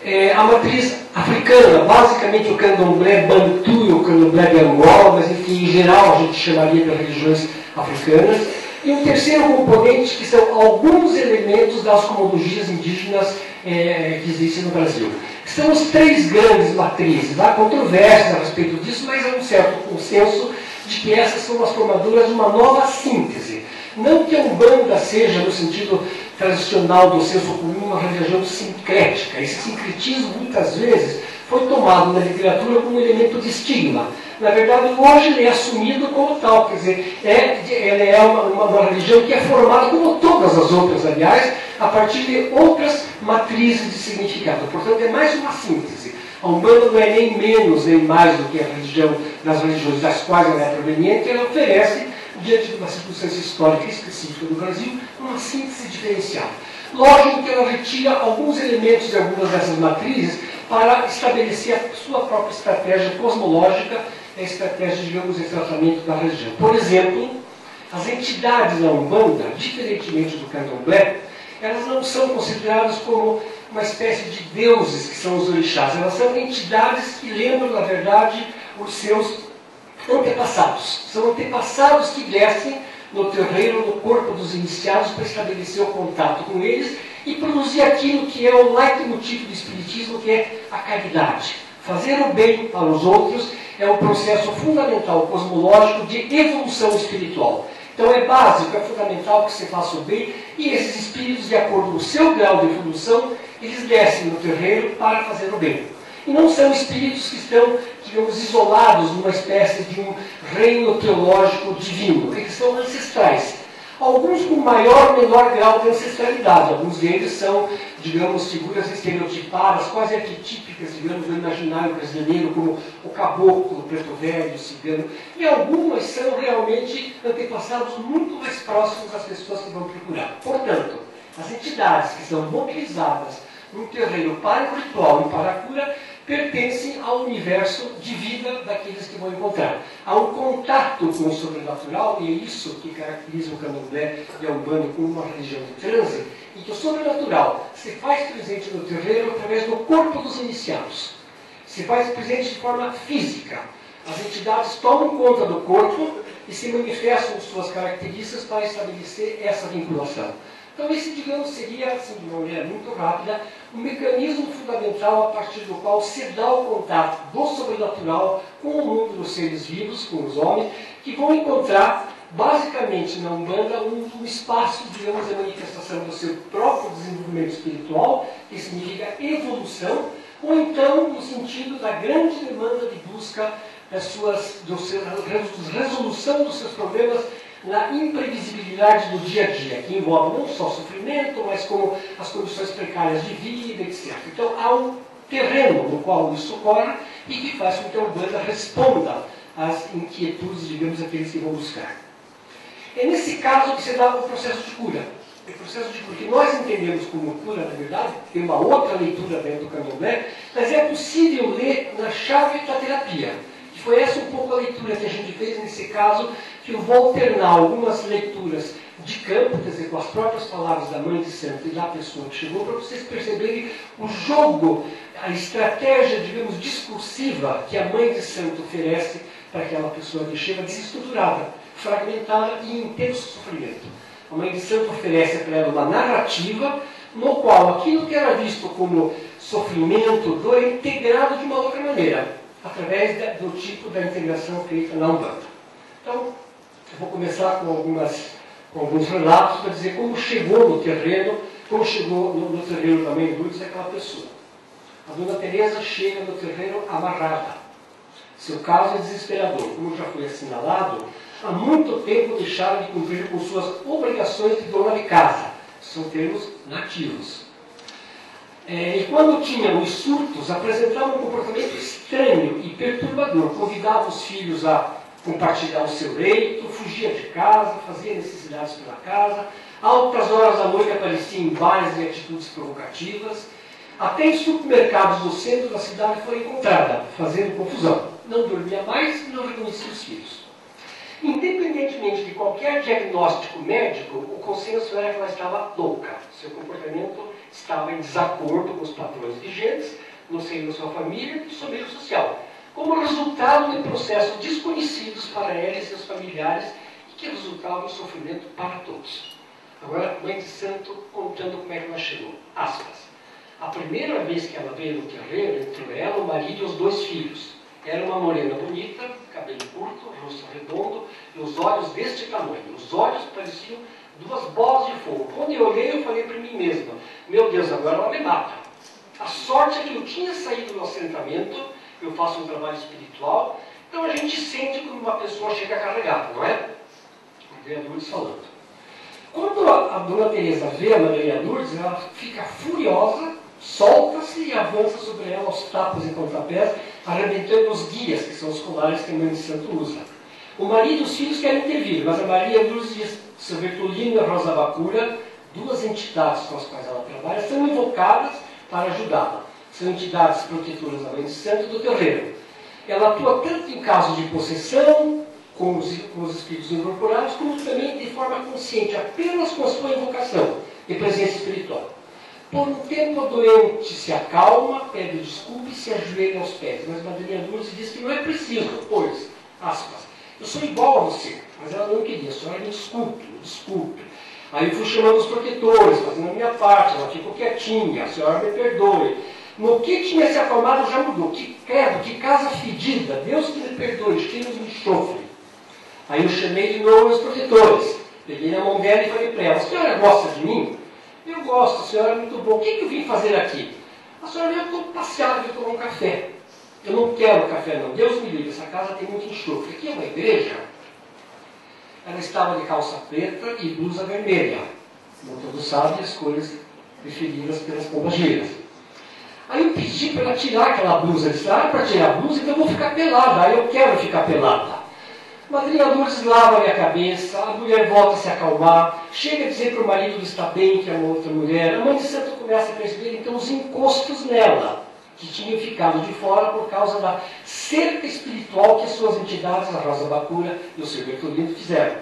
é, a matriz africana, basicamente o candomblé bantu e o candomblé de Angola, mas enfim, em geral a gente chamaria de religiões africanas. E um terceiro componente, que são alguns elementos das cosmologias indígenas é, que existem no Brasil. São os três grandes matrizes. Há controvérsias a respeito disso, mas há um certo consenso de que essas são as formaduras de uma nova síntese. Não que a Umbanda seja, no sentido tradicional do senso comum, uma religião sincrética. Esse sincretismo, muitas vezes, foi tomado na literatura como elemento de estigma. Na verdade, hoje ele é assumido como tal, quer dizer, é, ela é uma, uma, uma, religião que é formada, como todas as outras, aliás, a partir de outras matrizes de significado. Portanto, é mais uma síntese. A Umbanda não é nem menos nem mais do que a religião das religiões das quais ela é proveniente, ela oferece, diante de uma circunstância histórica específica do Brasil, uma síntese diferenciada. Lógico que ela retira alguns elementos de algumas dessas matrizes para estabelecer a sua própria estratégia cosmológica, a estratégia, digamos, de tratamento da região. Por exemplo, as entidades da Umbanda, diferentemente do candomblé, elas não são consideradas como uma espécie de deuses que são os orixás. Elas são entidades que lembram, na verdade, os seus antepassados. São antepassados que descem no terreiro, no corpo dos iniciados, para estabelecer o contato com eles e produzir aquilo que é o leitmotiv do Espiritismo, que é a caridade. Fazer o bem para os outros é o processo fundamental cosmológico de evolução espiritual. Então é básico, é fundamental que você faça o bem e esses espíritos, de acordo com o seu grau de evolução, eles descem no terreiro para fazer o bem. E não são espíritos que estão, digamos, isolados numa espécie de um reino teológico divino. Eles são ancestrais. Alguns com maior ou menor grau de ancestralidade. Alguns deles são, digamos, figuras estereotipadas, quase arquetípicas, digamos, do imaginário brasileiro, como o caboclo, o preto velho, o cigano. E algumas são realmente antepassados muito mais próximos das pessoas que vão procurar. Portanto, as entidades que são mobilizadas no terreno para o ritual e para a cura pertencem ao universo de vida daqueles que vão encontrar. Há um contato com o sobrenatural, e é isso que caracteriza o candomblé e a Umbanda como uma religião de transe, e que o sobrenatural se faz presente no terreiro através do corpo dos iniciados. Se faz presente de forma física. As entidades tomam conta do corpo e se manifestam suas características para estabelecer essa vinculação. Então, esse, digamos, seria, assim, de uma maneira muito rápida, um mecanismo fundamental a partir do qual se dá o contato do sobrenatural com o mundo dos seres vivos, com os homens, que vão encontrar, basicamente, na Umbanda, um, um espaço, digamos, de manifestação do seu próprio desenvolvimento espiritual, que significa evolução, ou então no sentido da grande demanda de busca das suas, do seu, resolução dos seus problemas na imprevisibilidade do dia a dia, que envolve não só sofrimento, mas como as condições precárias de vida, etc. Então há um terreno no qual isso ocorre e que faz com que a Umbanda responda às inquietudes, digamos, daqueles que vão buscar. É nesse caso que se dá o processo de cura. O processo de cura que nós entendemos como cura, na verdade, tem uma outra leitura dentro do candomblé, mas é possível ler na chave da terapia. Foi essa um pouco a leitura que a gente fez nesse caso que eu vou alternar algumas leituras de campo, quer dizer, com as próprias palavras da Mãe de Santo e da pessoa que chegou, para vocês perceberem o jogo, a estratégia, digamos, discursiva que a Mãe de Santo oferece para aquela pessoa que chega desestruturada, fragmentada e em intenso sofrimento. A Mãe de Santo oferece para ela uma narrativa no qual aquilo que era visto como sofrimento, dor, é integrado de uma outra maneira, através do tipo da integração feita na Umbanda. Então, eu vou começar com, algumas, com alguns relatos para dizer como chegou no terreno, como chegou no, no terreno mãe Lourdes aquela pessoa. A dona Teresa chega no terreno amarrada. Seu caso é desesperador. Como já foi assinalado, há muito tempo deixaram de cumprir com suas obrigações de dona de casa. São termos nativos. É, e quando tinham os surtos, apresentavam um comportamento estranho e perturbador. Convidavam os filhos a compartilhar o seu leito, fugia de casa, fazia necessidades pela casa, altas horas da noite aparecia em bares e atitudes provocativas, até em supermercados do centro da cidade foi encontrada, fazendo confusão. Não dormia mais e não reconhecia os filhos. Independentemente de qualquer diagnóstico médico, o consenso era que ela estava louca. Seu comportamento estava em desacordo com os padrões vigentes no seio da sua família e do seu meio social como resultado de processos desconhecidos para ela e seus familiares e que resultavam em sofrimento para todos. Agora, Mãe de Santo contando como é que ela chegou. Aspas. A primeira vez que ela veio no terreiro, entrou ela, o marido e os dois filhos. Era uma morena bonita, cabelo curto, rosto redondo e os olhos deste tamanho. Os olhos pareciam duas bolas de fogo. Quando eu olhei, eu falei para mim mesma: Meu Deus, agora ela me mata. A sorte é que eu tinha saído do assentamento eu faço um trabalho espiritual. Então a gente sente quando uma pessoa chega carregada, não é? Maria Lourdes falando. Quando a, a dona Teresa vê a Maria Lourdes, ela fica furiosa, solta-se e avança sobre ela aos tapas e pontapés, arrebentando os guias, que são os colares que a mãe de santo usa. O marido e os filhos querem intervir, mas a Maria Lourdes diz, seu Bertolino e a Rosa Bacura, duas entidades com as quais ela trabalha, são invocadas para ajudá-la são entidades protetoras da Mãe Santo do terreiro. Ela atua tanto em casos de possessão, com os, com os espíritos incorporados, como também de forma consciente, apenas com a sua invocação e presença espiritual. Por um tempo, a doente se acalma, pede desculpa e se ajoelha aos pés. Mas Madrinha Lourdes diz que não é preciso, pois, aspas, eu sou igual a você, mas ela não queria, a senhora me desculpe, me desculpe. Aí eu fui chamando os protetores, fazendo a minha parte, ela ficou quietinha, a senhora me perdoe. No que tinha se acalmado já mudou. Que credo, que casa fedida. Deus que me perdoe, cheiros de enxofre. Aí eu chamei de novo os protetores. Peguei na mão dela e falei para ela, a senhora gosta de mim? Eu gosto, a senhora é muito boa. O que, que eu vim fazer aqui? A senhora veio passear, veio tomar um café. Eu não quero café não. Deus me livre, essa casa tem muito enxofre. Aqui é uma igreja. Ela estava de calça preta e blusa vermelha. Como todos sabem, as cores preferidas pelas pombagiras. Aí eu pedi para ela tirar aquela blusa. Ele disse, ah, para tirar a blusa, então eu vou ficar pelada. Aí eu quero ficar pelada. Madrinha Lourdes lava a minha cabeça, a mulher volta a se acalmar, chega a dizer para o marido que está bem, que é uma outra mulher. A mãe de santo começa a perceber então os encostos nela, que tinham ficado de fora por causa da cerca espiritual que as suas entidades, a Rosa Bacura e o seu Bertolino, fizeram.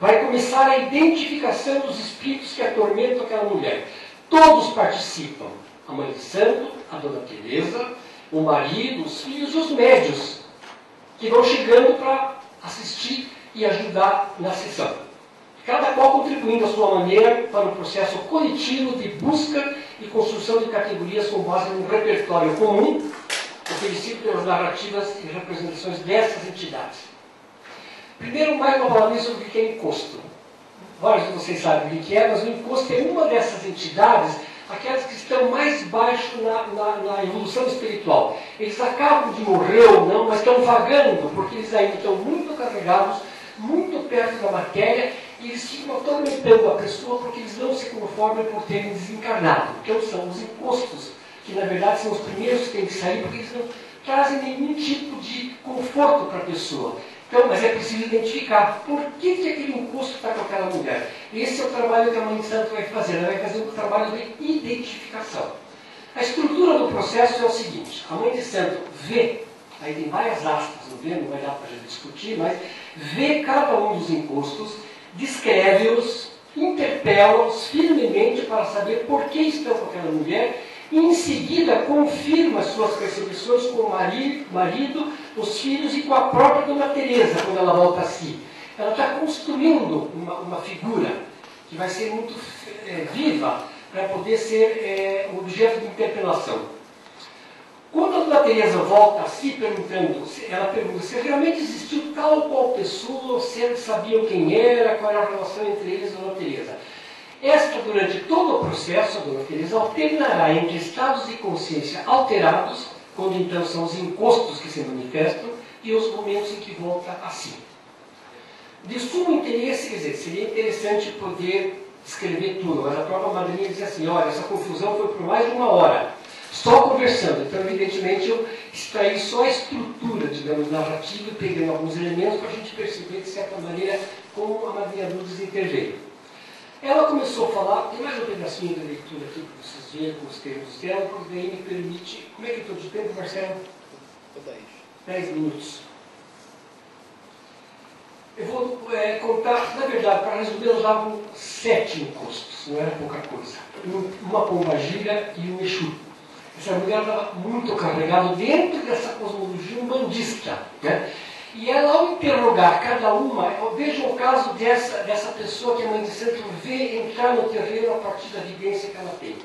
Vai começar a identificação dos espíritos que atormentam aquela mulher. Todos participam a mãe de santo, a dona Teresa, o marido, os filhos e os médios, que vão chegando para assistir e ajudar na sessão. Cada qual contribuindo à sua maneira para o processo coletivo de busca e construção de categorias com base num repertório comum, oferecido pelas narrativas e representações dessas entidades. Primeiro, mais uma palavrinha sobre o que é encosto. Vários de vocês sabem o que é, mas o encosto é uma dessas entidades aquelas que estão mais baixo na, na, na, evolução espiritual. Eles acabam de morrer ou não, mas estão vagando, porque eles ainda estão muito carregados, muito perto da matéria, eles ficam atormentando a pessoa porque eles não se conformam por terem desencarnado. Então são os encostos, que na verdade são os primeiros que têm que sair, porque eles não trazem nenhum tipo de conforto para a pessoa. Então, mas é preciso identificar por que, que aquele encosto está com aquela mulher. Esse é o trabalho que a Mãe de Santo vai fazer. Ela vai fazer um trabalho de identificação. A estrutura do processo é o seguinte: a Mãe de Santo vê, aí tem várias aspas, não vê, não vai dar para a gente discutir, mas vê cada um dos encostos, descreve-os, interpela-os firmemente para saber por que estão com aquela mulher e em seguida confirma suas percepções com o marido, marido, os filhos e com a própria Dona Teresa quando ela volta a si. Ela está construindo uma, uma, figura que vai ser muito é, viva para poder ser é, objeto de interpelação. Quando a Dona Teresa volta a si perguntando, ela pergunta se realmente existiu tal ou qual pessoa, se eles sabiam quem era, qual era a relação entre eles e a Dona Teresa. Esta, durante todo o processo, a Dona Teresa alternará entre estados de consciência alterados, quando então são os encostos que se manifestam, e os momentos em que volta a si. De sumo interesse, quer dizer, seria interessante poder escrever tudo, mas a própria madrinha dizia assim, olha, essa confusão foi por mais de uma hora, só conversando. Então, evidentemente, eu extraí só a estrutura, digamos, narrativa, pegando alguns elementos para a gente perceber, de certa maneira, como a madrinha Lourdes interveio. Ela começou a falar, tem mais um pedacinho da leitura aqui para vocês verem com os termos dela, porque daí me permite. Como é que eu estou de tempo, Marcelo? 10. 10 minutos. Eu vou é, contar, na verdade, para resumir, eu usava sete encostos, não era pouca coisa. Uma pombagira e um Exu. Essa mulher estava muito carregada dentro dessa cosmologia umbandista. Né? E ela, ao interrogar cada uma, veja o caso dessa, dessa pessoa que a mãe de santo vê entrar no terreno a partir da vivência que ela tem.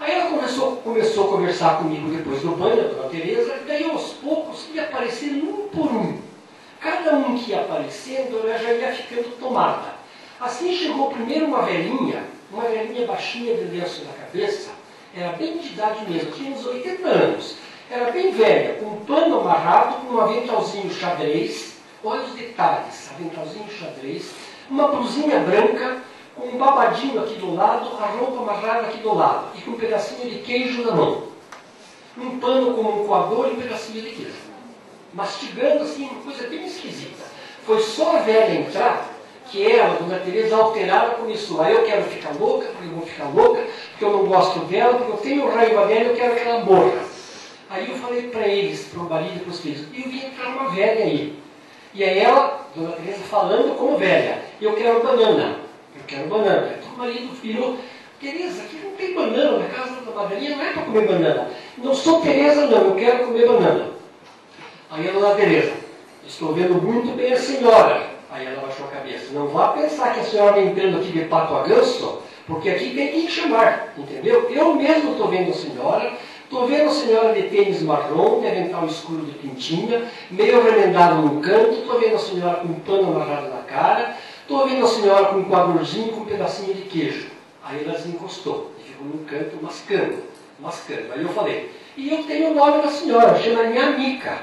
Aí ela começou, começou a conversar comigo depois do banho, a dona Tereza, e daí aos poucos ia aparecendo um por um. Cada um que ia aparecendo, ela já ia ficando tomada. Assim chegou primeiro uma velhinha, uma velhinha baixinha de lenço na cabeça, era bem de idade mesmo, tinha uns 80 anos era bem velha, com um pano amarrado, com um aventalzinho xadrez, olha os detalhes, aventalzinho xadrez, uma blusinha branca, com um babadinho aqui do lado, a roupa amarrada aqui do lado, e com um pedacinho de queijo na mão. Um pano com um coador e um pedacinho de queijo. Mastigando assim, uma coisa bem esquisita. Foi só a velha entrar que ela, Dona Teresa, alterada começou. Aí eu quero ficar louca, porque eu vou ficar louca, porque eu não gosto dela, porque eu tenho raiva dela, eu quero que ela morra. Aí eu falei para eles, para o marido e para os filhos, e eu vi entrar uma velha aí. E aí ela, dona Teresa, falando como velha, eu quero banana, eu quero banana. Então o marido virou, Teresa, aqui não tem banana, na casa da madrinha não é para comer banana. Não sou Teresa não, eu quero comer banana. Aí a dona Teresa, estou vendo muito bem a senhora. Aí ela baixou a cabeça. Não vá pensar que a senhora está entrando aqui de pato a ganso, porque aqui tem que chamar, entendeu? Eu mesmo estou vendo a senhora, Estou vendo a senhora de tênis marrom, de avental escuro de pintinha, meio remendado no canto. Estou vendo a senhora com um pano amarrado na cara. Estou vendo a senhora com um quadrozinho com um pedacinho de queijo. Aí ela desencostou e ficou no canto mascando, mascando. Aí eu falei, e eu tenho o nome da senhora, chama minha Mica.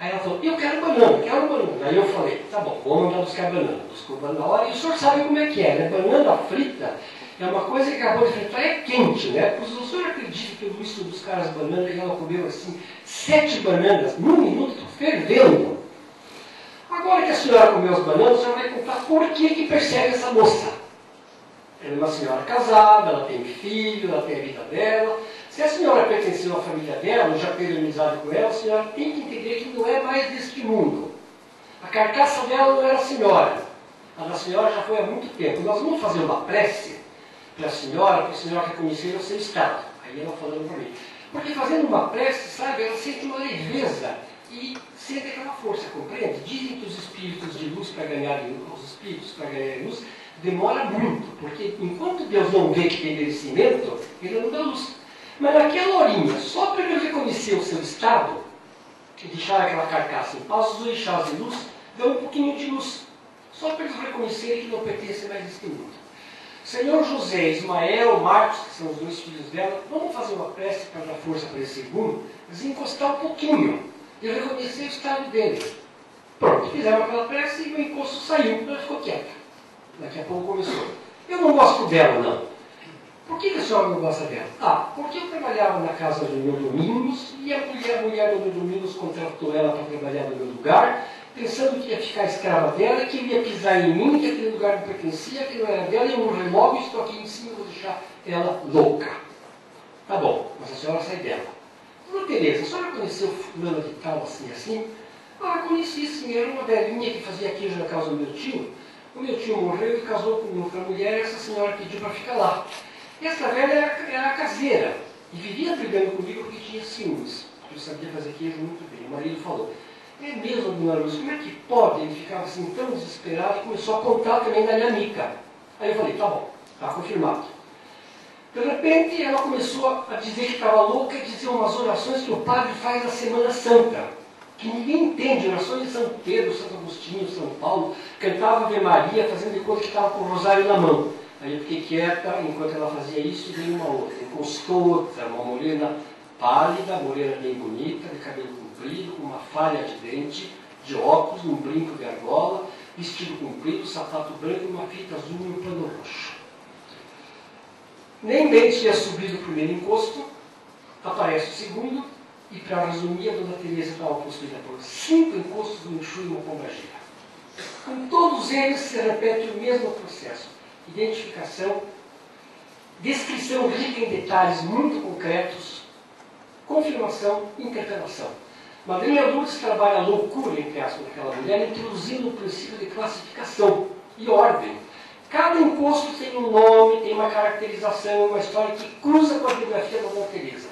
Aí ela falou, eu quero banana, quero banana. Aí eu falei, tá bom, vou mandar buscar banana. Buscou banana na hora, e o senhor sabe como é que é, né? Banana frita é uma coisa que acabou de fritar, é quente, né? O senhor acredita que eu vi isso dos caras bananas e ela comeu assim, sete bananas num minuto, fervendo? Agora que a senhora comeu as bananas, a senhora vai contar por que, que persegue essa moça. Ela é uma senhora casada, ela tem filho, ela tem a vida dela. Se a senhora pertenceu à família dela, já teve amizade com ela, a senhora tem que entender que não é mais deste mundo. A carcaça dela não era a senhora. A da senhora já foi há muito tempo. Nós vamos fazer uma prece para a senhora, para a senhora reconhecer o seu estado. Aí ela falando para mim. Porque fazendo uma prece, sabe, ela sente uma leveza e sente aquela força, compreende? Dizem que os espíritos de luz para ganharem os espíritos para ganharem luz demora muito, porque enquanto Deus não vê que tem merecimento, ele não dá luz. Mas naquela horinha, só para ele reconhecer o seu estado, deixar aquela carcaça em paz, os orixás de luz dão um pouquinho de luz, só para eles reconhecerem que não pertencem mais a este mundo. Senhor José, Ismael, Marcos, que são os dois filhos dela, vamos fazer uma prece para dar força para esse segundo, desencostar um pouquinho e reconhecer o estado dele. Pronto, fizeram aquela prece e o encosto saiu, ela ficou quieta. Daqui a pouco começou. Eu não gosto dela, não. Por que, a senhora não gosta dela? Ah, porque eu trabalhava na casa do meu Domingos e a mulher, a mulher do meu Domingos contratou ela para trabalhar no meu lugar, pensando que ia ficar escrava dela, que ia pisar em mim, que aquele lugar não pertencia, que não era dela, e eu morrer logo e estou aqui em cima, vou deixar ela louca. Tá bom, mas a senhora sai dela. Falei, beleza, a senhora conheceu fulano de tal, assim, assim? Ah, conheci sim, era uma velhinha que fazia queijo na casa do meu tio. O meu tio morreu e casou com outra mulher, e essa senhora pediu para ficar lá. Essa velha era, era caseira e vivia brigando comigo porque tinha ciúmes. Eu sabia fazer queijo muito bem. O marido falou, é mesmo, dona Luz, como é que pode? Ele ficava assim tão desesperado e começou a contar também da minha amiga. Aí eu falei, tá bom, está confirmado. De repente ela começou a dizer que estava louca e dizer umas orações que o padre faz na Semana Santa. Que ninguém entende, orações de São Pedro, Santo Agostinho, São Paulo, cantava Ave Maria, fazendo de conta que estava com o rosário na mão. Aí eu fiquei quieta enquanto ela fazia isso e veio uma outra. Encostou outra, uma morena pálida, morena bem bonita, de cabelo comprido, com uma falha de dente, de óculos, um brinco de argola, vestido comprido, sapato branco, uma fita azul e um pano roxo. Nem bem tinha subido o primeiro encosto, aparece o segundo, e para resumir, a dona Teresa estava possuída por cinco encostos do Exu e uma pombagira. Com todos eles se repete o mesmo processo identificação, descrição rica em detalhes muito concretos, confirmação interpelação. Madrinha Lourdes trabalha a loucura, entre aspas, daquela mulher, introduzindo o princípio de classificação e ordem. Cada encosto tem um nome, tem uma caracterização, uma história que cruza com a biografia da Dona Teresa.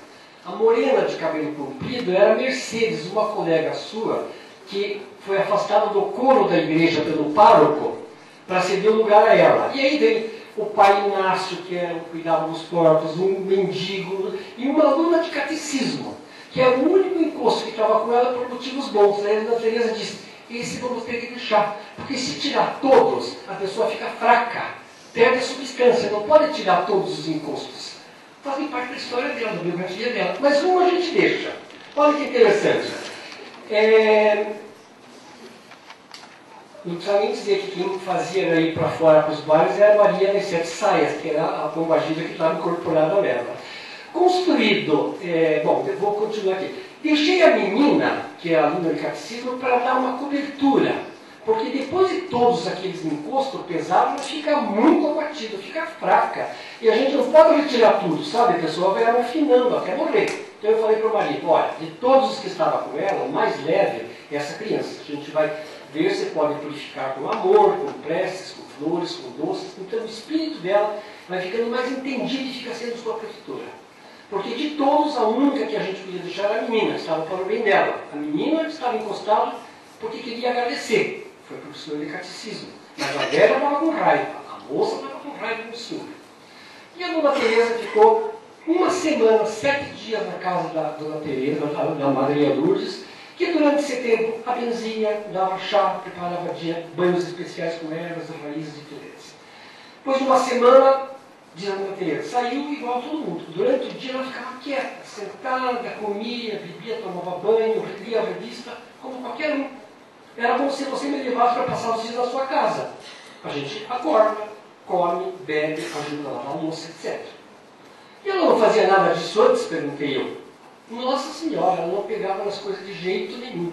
A morena de cabelo comprido era Mercedes, uma colega sua, que foi afastada do coro da igreja pelo pároco para ceder o lugar a ela. E aí vem o pai Inácio, que era, cuidava dos porcos, um mendigo, e uma aluna de catecismo, que é o único encosto que estava com ela por motivos bons. Aí a Teresa disse, esse vamos ter que deixar, porque se tirar todos, a pessoa fica fraca, perde a substância, não pode tirar todos os encostos. Fazem parte da história dela, da biografia dela. Mas um a gente deixa. Olha que interessante. É, não precisa nem dizer que quem fazia ir para fora para os bares era Maria das Sete Saias, que era a pombagira que estava incorporada nela. Construído, é, bom, vou continuar aqui. Deixei a menina, que é aluna de catecismo, para dar uma cobertura. Porque depois de todos aqueles encostos pesados, ela fica muito abatida, fica fraca. E a gente não pode retirar tudo, sabe? A pessoa vai afinando até morrer. Então eu falei para o marido, olha, de todos os que estavam com ela, o mais leve é essa criança. A gente vai Deus você pode purificar com amor, com preces, com flores, com doces. Então o espírito dela vai ficando mais entendido e fica sendo sua protetora. Porque de todos, a única que a gente podia deixar era a menina, estava para o bem dela. A menina estava encostada porque queria agradecer. Foi professora de catecismo. Mas a velha estava com raiva, a moça estava com raiva do senhor. E a dona Teresa ficou uma semana, sete dias na casa da dona Teresa, da, da Maria Lourdes, que durante esse tempo a benzinha, dava chá, preparava dia, banhos especiais com ervas, raízes diferentes. Depois de uma semana, diz a Teresa, saiu igual a todo mundo. Durante o dia ela ficava quieta, sentada, comia, bebia, tomava banho, lia a revista, como qualquer um. Era como se você me levasse para passar os dias na sua casa. A gente acorda, come, bebe, ajuda a lavar a louça, etc. E ela não fazia nada disso antes, perguntei eu. Nossa Senhora, ela não pegava nas coisas de jeito nenhum.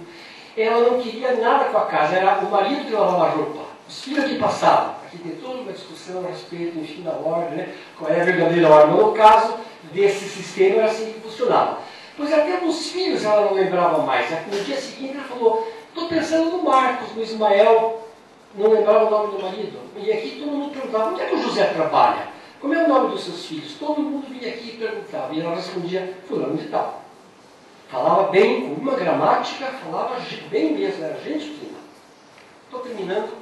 Ela não queria nada com a casa, era o marido que lavava a roupa, os filhos que passavam. Aqui tem toda uma discussão a respeito, enfim, da ordem, né? qual é a verdadeira ordem. No caso desse sistema, era assim que funcionava. Pois até os filhos ela não lembrava mais. No dia seguinte ela falou, estou pensando no Marcos, no Ismael, não lembrava o nome do marido. E aqui todo mundo perguntava, onde é que o José trabalha? Como é o nome dos seus filhos? Todo mundo vinha aqui e perguntava. E ela respondia, fulano de tal. Falava bem, com uma gramática, falava bem mesmo, era gente fina. Estou terminando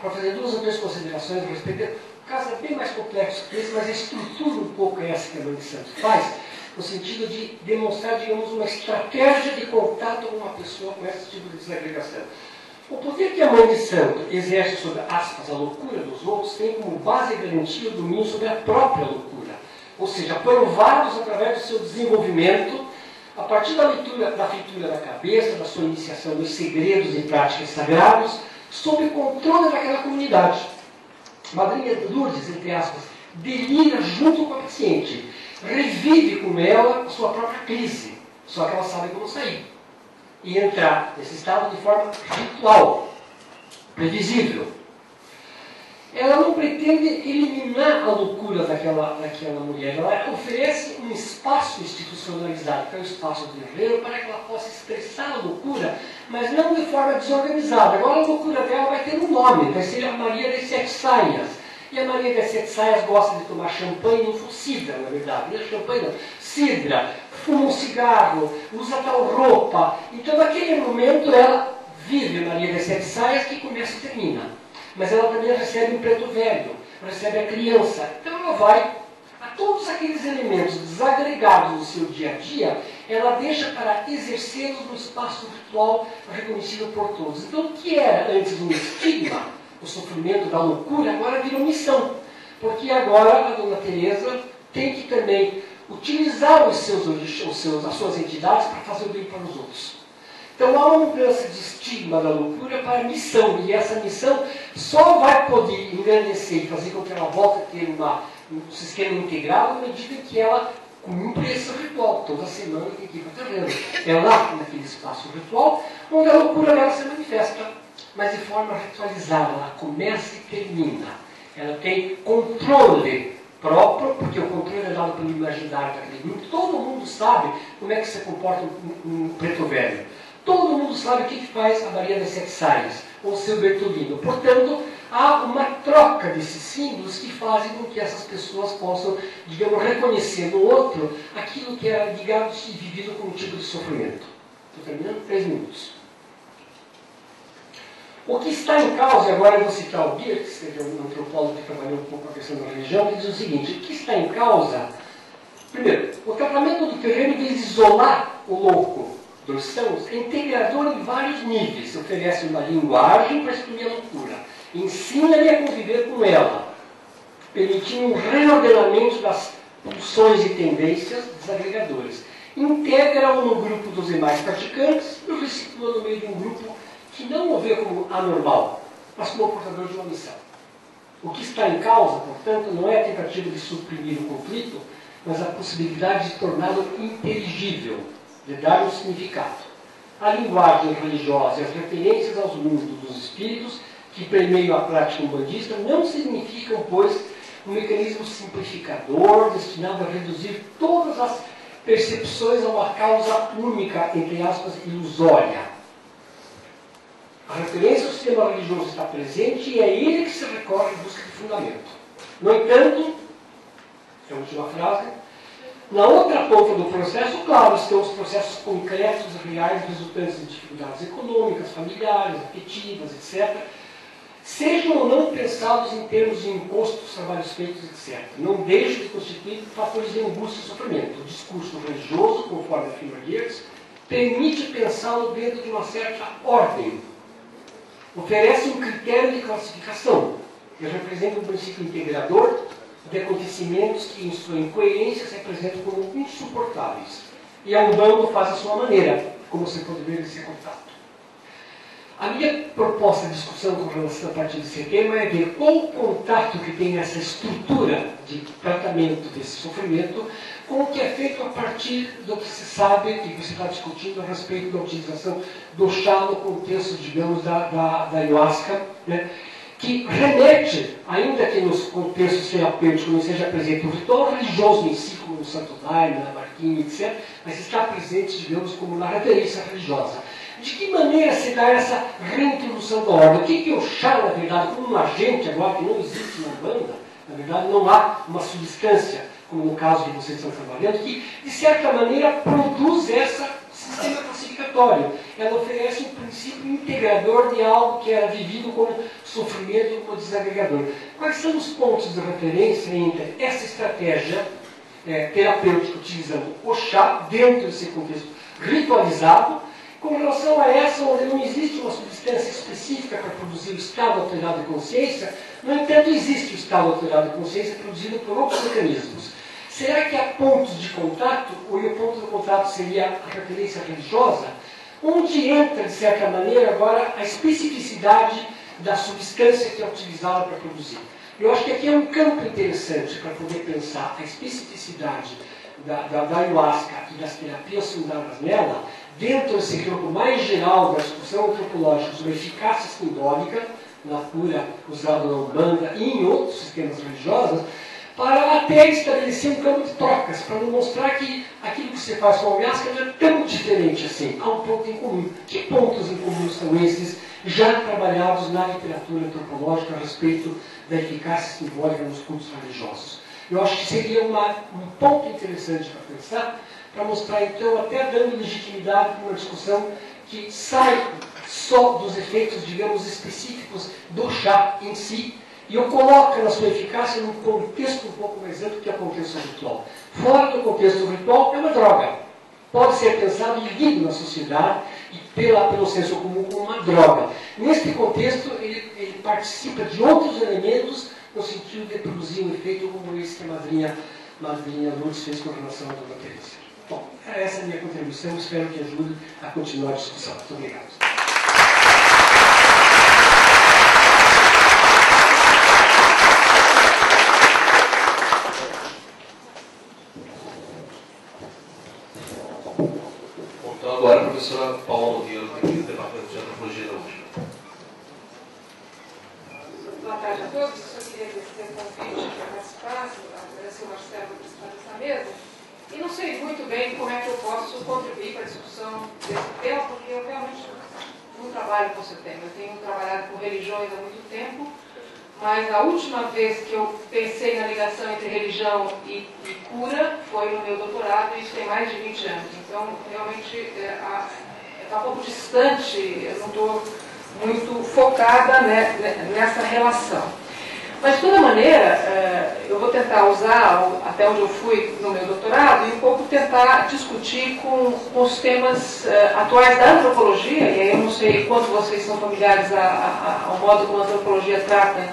para fazer duas ou três considerações a respeito. O caso é bem mais complexo que esse, mas a estrutura um pouco é essa que a Mãe de Santo faz, no sentido de demonstrar, digamos, uma estratégia de contato com uma pessoa com esse tipo de desagregação. O poder que a Mãe de Santo exerce sobre, aspas, a loucura dos outros tem como base garantia o domínio sobre a própria loucura. Ou seja, provados através do seu desenvolvimento, a partir da leitura, da feitura da cabeça, da sua iniciação dos segredos e práticas sagrados, sob o controle daquela comunidade. Madrinha Lourdes, entre aspas, delira junto com a paciente, revive com ela a sua própria crise, só que ela sabe como sair e entrar nesse estado de forma ritual, previsível. Ela não pretende eliminar a loucura daquela, daquela mulher, ela oferece um espaço institucionalizado, que é o espaço do herreiro, para que ela possa expressar a loucura, mas não de forma desorganizada. Agora a loucura dela vai ter um nome, vai ser a Maria das Sete Saias. E a Maria das Sete Saias gosta de tomar champanhe, não for cidra, na verdade. Não é champanhe, não. Cidra, fuma um cigarro, usa tal roupa. Então, naquele momento, ela vive a Maria das Sete Saias, que começa e termina. Mas ela também recebe um preto velho, recebe a criança. Então, ela vai a todos aqueles elementos desagregados no seu dia a dia, ela deixa para exercê-los no espaço virtual reconhecido por todos. Então, o que era antes um estigma, o sofrimento da loucura, agora virou missão. Porque agora a dona Teresa tem que também utilizar os seus, os seus, as suas entidades para fazer o bem para os outros. Então há uma mudança de estigma da loucura para missão, e essa missão só vai poder engrandecer e fazer com que ela volte a ter uma, um sistema integrado na medida que ela cumpre esse ritual. Toda semana que o terreno. É lá, naquele espaço ritual, onde a loucura dela se manifesta, mas de forma ritualizada. Ela começa e termina. Ela tem controle próprio, porque o controle é dado pelo imaginário daquele grupo. Todo mundo sabe como é que se comporta um, um preto velho. Todo mundo sabe o que faz a Maria das Sete Saias, ou seu Bertolino. Portanto, há uma troca desses símbolos que fazem com que essas pessoas possam, digamos, reconhecer no outro aquilo que era, digamos, vivido como um tipo de sofrimento. Estou terminando? Três minutos. O que está em causa, agora eu vou citar o Geertz, que é um antropólogo que trabalhou um pouco a questão da religião, que diz o seguinte, o que está em causa, primeiro, o tratamento do terreno de isolar o louco dos é integrador em vários níveis, oferece uma linguagem para excluir a loucura, ensina-lhe a conviver com ela, permitindo um reordenamento das pulsões e tendências desagregadoras. Integra-o no grupo dos demais praticantes e o recitua no meio de um grupo que não o vê como anormal, mas como portador de uma missão. O que está em causa, portanto, não é a tentativa de suprimir o conflito, mas a possibilidade de torná-lo inteligível, de dar um significado. A linguagem religiosa e as referências aos mundos dos espíritos que permeiam a prática umbandista não significam, pois, um mecanismo simplificador destinado a reduzir todas as percepções a uma causa única, entre aspas, ilusória a referência ao sistema religioso está presente e é ele que se recorre em busca de fundamento. No entanto, é a última frase, na outra ponta do processo, claro, estão os processos concretos reais resultantes de dificuldades econômicas, familiares, afetivas, etc., sejam ou não pensados em termos de encosto dos trabalhos feitos, etc. Não deixam de constituir fatores de angústia e sofrimento. O discurso religioso, conforme afirma Geertz, permite pensá-lo dentro de uma certa ordem, oferece um critério de classificação. Ele representa um princípio integrador de acontecimentos que, em sua incoerência, se apresentam como insuportáveis. E a Umbanda faz a sua maneira, como você pode ver nesse contato. A minha proposta de discussão com relação a partir desse tema é ver qual o contato que tem essa estrutura de tratamento desse sofrimento com o que é feito a partir do que se sabe e que você está discutindo a respeito da utilização do chá no contexto, digamos, da, da, da ayahuasca, né? Que remete, ainda que nos contextos terapêuticos não seja presente o ritual religioso em si, como o Santo Daime, a Marquinhos, etc., mas está presente, digamos, como na referência religiosa. De que maneira se dá essa reintrodução da ordem? O que, é o chá, na verdade, como um agente agora que não existe na banda? Na verdade, não há uma substância como no caso que vocês estão trabalhando, que, de certa maneira, produz esse sistema classificatório. Ela oferece um princípio integrador de algo que era vivido como sofrimento e como desagregador. Quais são os pontos de referência entre essa estratégia é, terapêutica utilizando o chá dentro desse contexto ritualizado, com relação a essa, onde não existe uma substância específica para produzir o estado alterado de consciência, no entanto, existe o estado alterado de consciência produzido por outros mecanismos. Será que há pontos de contato, ou o ponto de contato seria a referência religiosa, onde entra, de certa maneira, agora a especificidade da substância que é utilizada para produzir? Eu acho que aqui é um campo interessante para poder pensar a especificidade da, da, da ayahuasca e das terapias fundadas nela, dentro desse campo mais geral da discussão antropológica sobre eficácia simbólica, na cura usada na Umbanda e em outros sistemas religiosos, para até estabelecer um campo de trocas, para demonstrar que aquilo que você faz com a ayahuasca não é tão diferente assim, há um ponto em comum. Que pontos em comum são esses, já trabalhados na literatura antropológica a respeito da eficácia simbólica nos cultos religiosos? Eu acho que seria uma, um ponto interessante para pensar, para mostrar, então, até dando legitimidade para uma discussão que sai só dos efeitos, digamos, específicos do chá em si, e o coloca na sua eficácia num contexto um pouco mais amplo que é o contexto ritual. Fora do contexto ritual, é uma droga. Pode ser pensado e lido na sociedade e pela, pelo senso comum como uma droga. Neste contexto, ele, ele participa de outros elementos no sentido de produzir um efeito como esse que a madrinha, madrinha Lourdes fez com relação à dona Teresa. Bom, essa é a minha contribuição, espero que ajude a continuar a discussão. Muito obrigado. Então agora a professora Paula Nogueira, aqui do Departamento de Antropologia da UFRGS. Boa tarde a todos. Eu só queria agradecer o convite para participar, agradecer o Marcelo por participar dessa mesa. E não sei muito bem como é que eu posso contribuir para a discussão desse tema, porque eu realmente não trabalho com esse tema. Eu tenho trabalhado com religiões há muito tempo, mas a última vez que eu pensei na ligação entre religião e, e cura foi no meu doutorado, e isso tem mais de 20 anos. Então, realmente, está é, é, um pouco distante, eu não estou muito focada né, nessa relação. Mas, de toda maneira, é, eu vou tentar usar até onde eu fui no meu doutorado e um pouco tentar discutir com, com os temas é, atuais da antropologia, e aí eu não sei quanto vocês são familiares a, a, ao modo como a antropologia trata,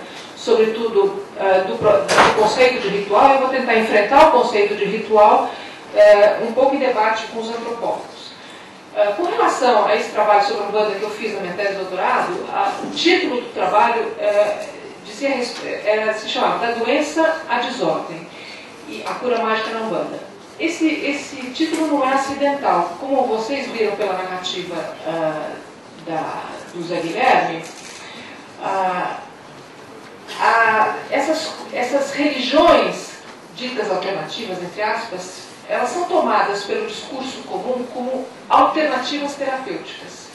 sobretudo, é, do, do conceito de ritual, eu vou tentar enfrentar o conceito de ritual um pouco em debate com os antropólogos. Uh, com relação a esse trabalho sobre a banda que eu fiz na minha tese de doutorado, uh, o título do trabalho uh, dizia, era, se chamava Da Doença à Desordem e a Cura Mágica na Umbanda. Esse, esse título não é acidental. Como vocês viram pela narrativa da, do Zé Guilherme, essas, essas religiões ditas alternativas, entre aspas, elas são tomadas pelo discurso comum como alternativas terapêuticas.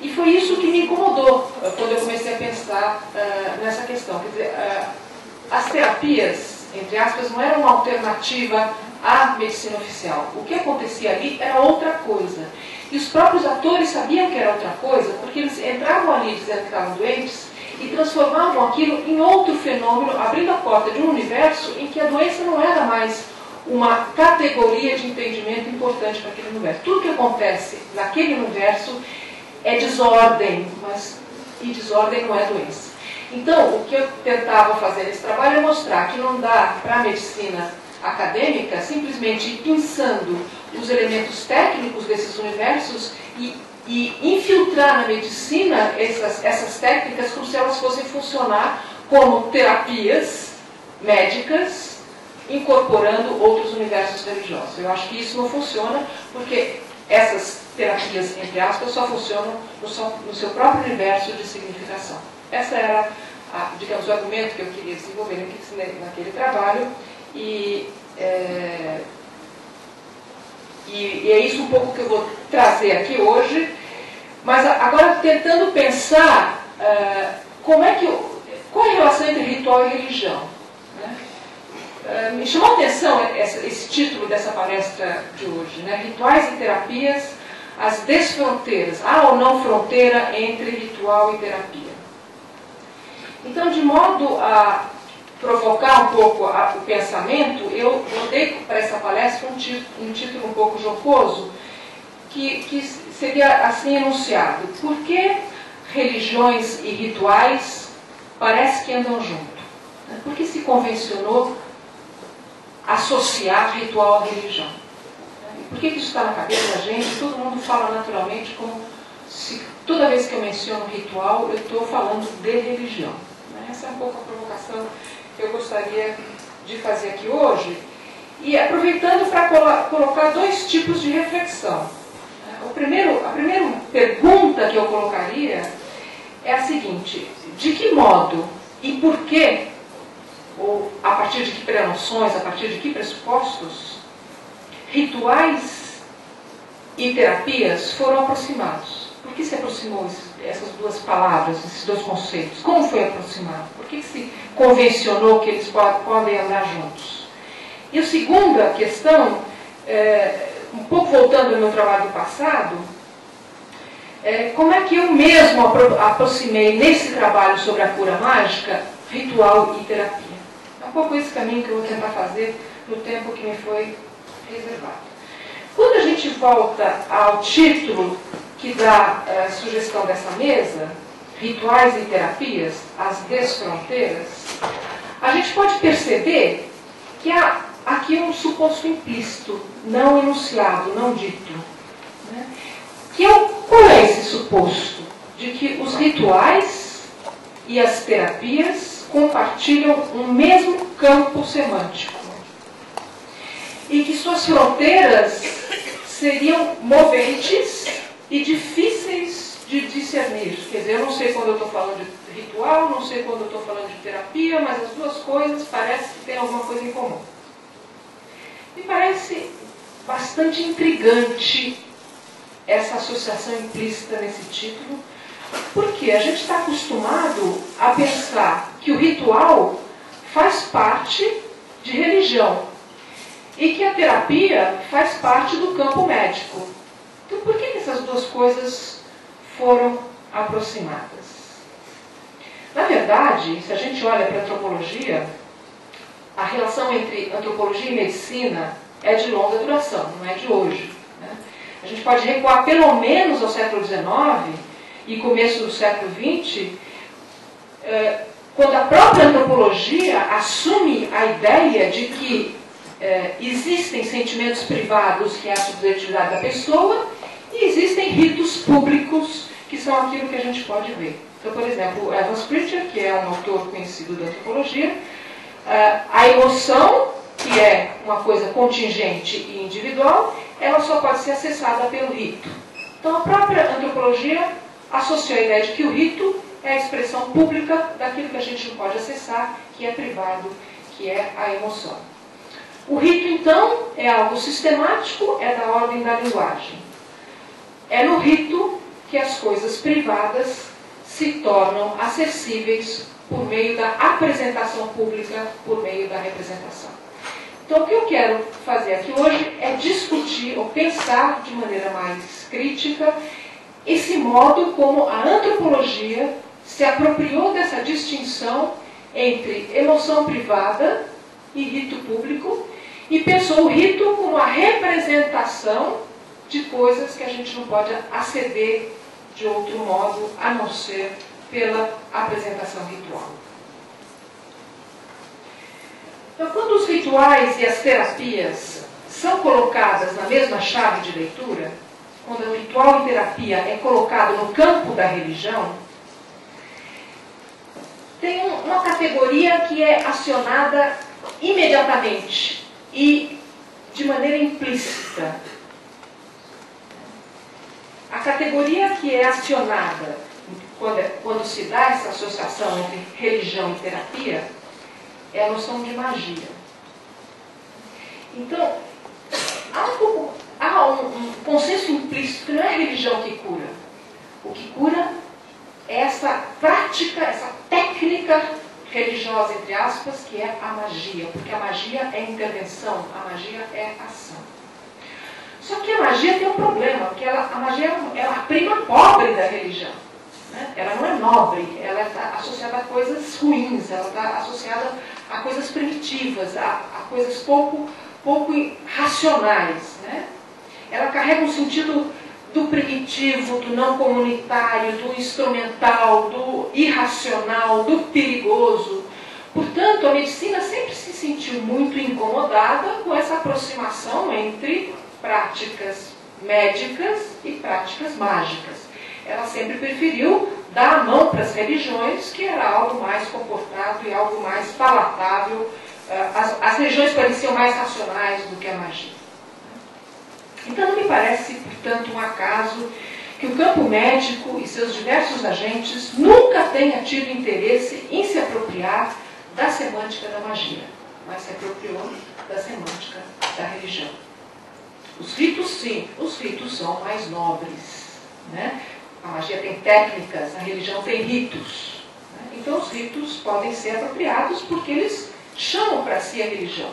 E foi isso que me incomodou eh, quando eu comecei a pensar uh, nessa questão. Quer dizer, uh, as terapias, entre aspas, não eram uma alternativa à medicina oficial. O que acontecia ali era outra coisa. E os próprios atores sabiam que era outra coisa, porque eles entravam ali dizendo que estavam doentes e transformavam aquilo em outro fenômeno, abrindo a porta de um universo em que a doença não era mais uma categoria de entendimento importante para aquele universo. Tudo que acontece naquele universo é desordem, mas e desordem não é doença. Então, o que eu tentava fazer nesse trabalho é mostrar que não dá para a medicina acadêmica simplesmente pensando os elementos técnicos desses universos e, e infiltrar na medicina essas, essas técnicas como se elas fossem funcionar como terapias médicas incorporando outros universos religiosos. Eu acho que isso não funciona porque essas terapias, entre aspas, só funcionam no seu, no seu próprio universo de significação. Essa era, a, digamos, o argumento que eu queria desenvolver naquele trabalho e, é, e, e, é isso um pouco que eu vou trazer aqui hoje, mas agora tentando pensar uh, como é que, qual é a relação entre ritual e religião. Né? Uh, me chamou a atenção esse, esse, título dessa palestra de hoje, né? Rituais e terapias, as desfronteiras. Há ou não fronteira entre ritual e terapia? Então, de modo a provocar um pouco a, o pensamento, eu, eu dei para essa palestra um título, um título um pouco jocoso, que, que seria assim enunciado. Por que religiões e rituais parece que andam junto? Por que se convencionou associar ritual à religião. Por que, isso está na cabeça da gente? Todo mundo fala naturalmente como se toda vez que eu menciono ritual, eu estou falando de religião. Essa é um pouco a provocação que eu gostaria de fazer aqui hoje. E aproveitando para colocar dois tipos de reflexão. O primeiro, a primeira pergunta que eu colocaria é a seguinte: de que modo e por que ou a partir de que prenoções, a partir de que pressupostos, rituais e terapias foram aproximados. Por que se aproximou essas duas palavras, esses dois conceitos? Como foi aproximado? Por que se convencionou que eles podem andar juntos? E a segunda questão, é, um pouco voltando ao meu trabalho passado, é, como é que eu mesmo aproximei nesse trabalho sobre a cura mágica ritual e terapia? pouco esse caminho que eu vou tentar fazer no tempo que me foi reservado. Quando a gente volta ao título que dá a eh, sugestão dessa mesa, Rituais e Terapias, as Desfronteiras, a gente pode perceber que há aqui um suposto implícito, não enunciado, não dito. Né? Que é, qual é esse suposto? De que os rituais e as terapias compartilham um mesmo campo semântico e que suas fronteiras seriam moventes e difíceis de discernir. Quer dizer, eu não sei quando eu estou falando de ritual, não sei quando eu estou falando de terapia, mas as duas coisas parecem que têm alguma coisa em comum. Me parece bastante intrigante essa associação implícita nesse título, porque a gente está acostumado a pensar que o ritual faz parte de religião e que a terapia faz parte do campo médico. Então, por que essas duas coisas foram aproximadas? Na verdade, se a gente olha para a antropologia, a relação entre antropologia e medicina é de longa duração, não é de hoje. Né? A gente pode recuar pelo menos ao século XIX e começo do século XX, eh, quando a própria antropologia assume a ideia de que eh, existem sentimentos privados que é a subjetividade da pessoa e existem ritos públicos que são aquilo que a gente pode ver. Então, por exemplo, Evans Pritchard, que é um autor conhecido da antropologia, eh, a emoção, que é uma coisa contingente e individual, ela só pode ser acessada pelo rito. Então, a própria antropologia associou a ideia de que o rito é a expressão pública daquilo que a gente não pode acessar, que é privado, que é a emoção. O rito, então, é algo sistemático, é da ordem da linguagem. É no rito que as coisas privadas se tornam acessíveis por meio da apresentação pública, por meio da representação. Então, o que eu quero fazer aqui hoje é discutir ou pensar de maneira mais crítica esse modo como a antropologia se apropriou dessa distinção entre emoção privada e rito público e pensou o rito como a representação de coisas que a gente não pode aceder de outro modo a não ser pela apresentação ritual. Então, quando os rituais e as terapias são colocadas na mesma chave de leitura, quando o ritual e terapia é colocado no campo da religião, tem uma categoria que é acionada imediatamente e de maneira implícita. A categoria que é acionada quando, quando se dá essa associação entre religião e terapia é a noção de magia. Então, há um há um, um consenso implícito que não é a religião que cura. O que cura é essa prática, essa técnica religiosa, entre aspas, que é a magia, porque a magia é intervenção, a magia é ação. Só que a magia tem um problema, porque ela, a magia é a prima pobre da religião. Né? Ela não é nobre, ela está associada a coisas ruins, ela está associada a coisas primitivas, a, a coisas pouco, pouco racionais. Né? Ela carrega um sentido do primitivo, do não comunitário, do instrumental, do irracional, do perigoso. Portanto, a medicina sempre se sentiu muito incomodada com essa aproximação entre práticas médicas e práticas mágicas. Ela sempre preferiu dar a mão para as religiões, que era algo mais comportado e algo mais palatável. Eh, as, as religiões pareciam mais racionais do que a magia. Então não me parece, portanto, um acaso que o campo médico e seus diversos agentes nunca tenha tido interesse em se apropriar da semântica da magia, mas se apropriou da semântica da religião. Os ritos, sim, os ritos são mais nobres. Né? A magia tem técnicas, a religião tem ritos. Né? Então os ritos podem ser apropriados porque eles chamam para si a religião.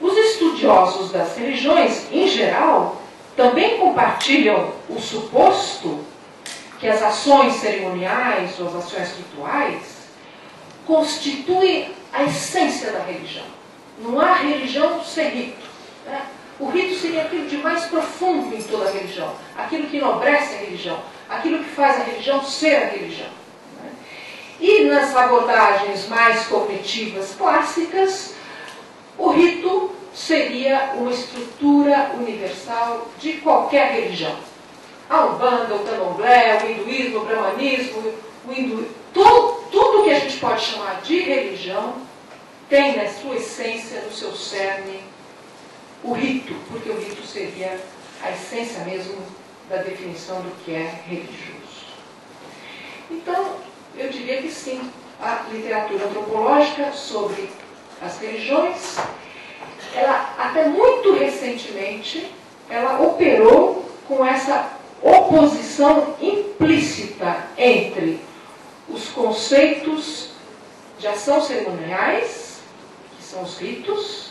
Os estudiosos das religiões, em geral, também compartilham o suposto que as ações cerimoniais ou as ações rituais constituem a essência da religião. Não há religião sem rito. Né? O rito seria aquilo de mais profundo em toda a religião, aquilo que enobrece a religião, aquilo que faz a religião ser a religião. Né? E nas abordagens mais cognitivas clássicas, o rito seria uma estrutura universal de qualquer religião. A Umbanda, o Candomblé, o hinduísmo, o brahmanismo, o hindu... tudo, tudo que a gente pode chamar de religião tem na sua essência, no seu cerne, o rito, porque o rito seria a essência mesmo da definição do que é religioso. Então, eu diria que sim, a literatura antropológica sobre as religiões, ela até muito recentemente, ela operou com essa oposição implícita entre os conceitos de ação cerimoniais, que são os ritos.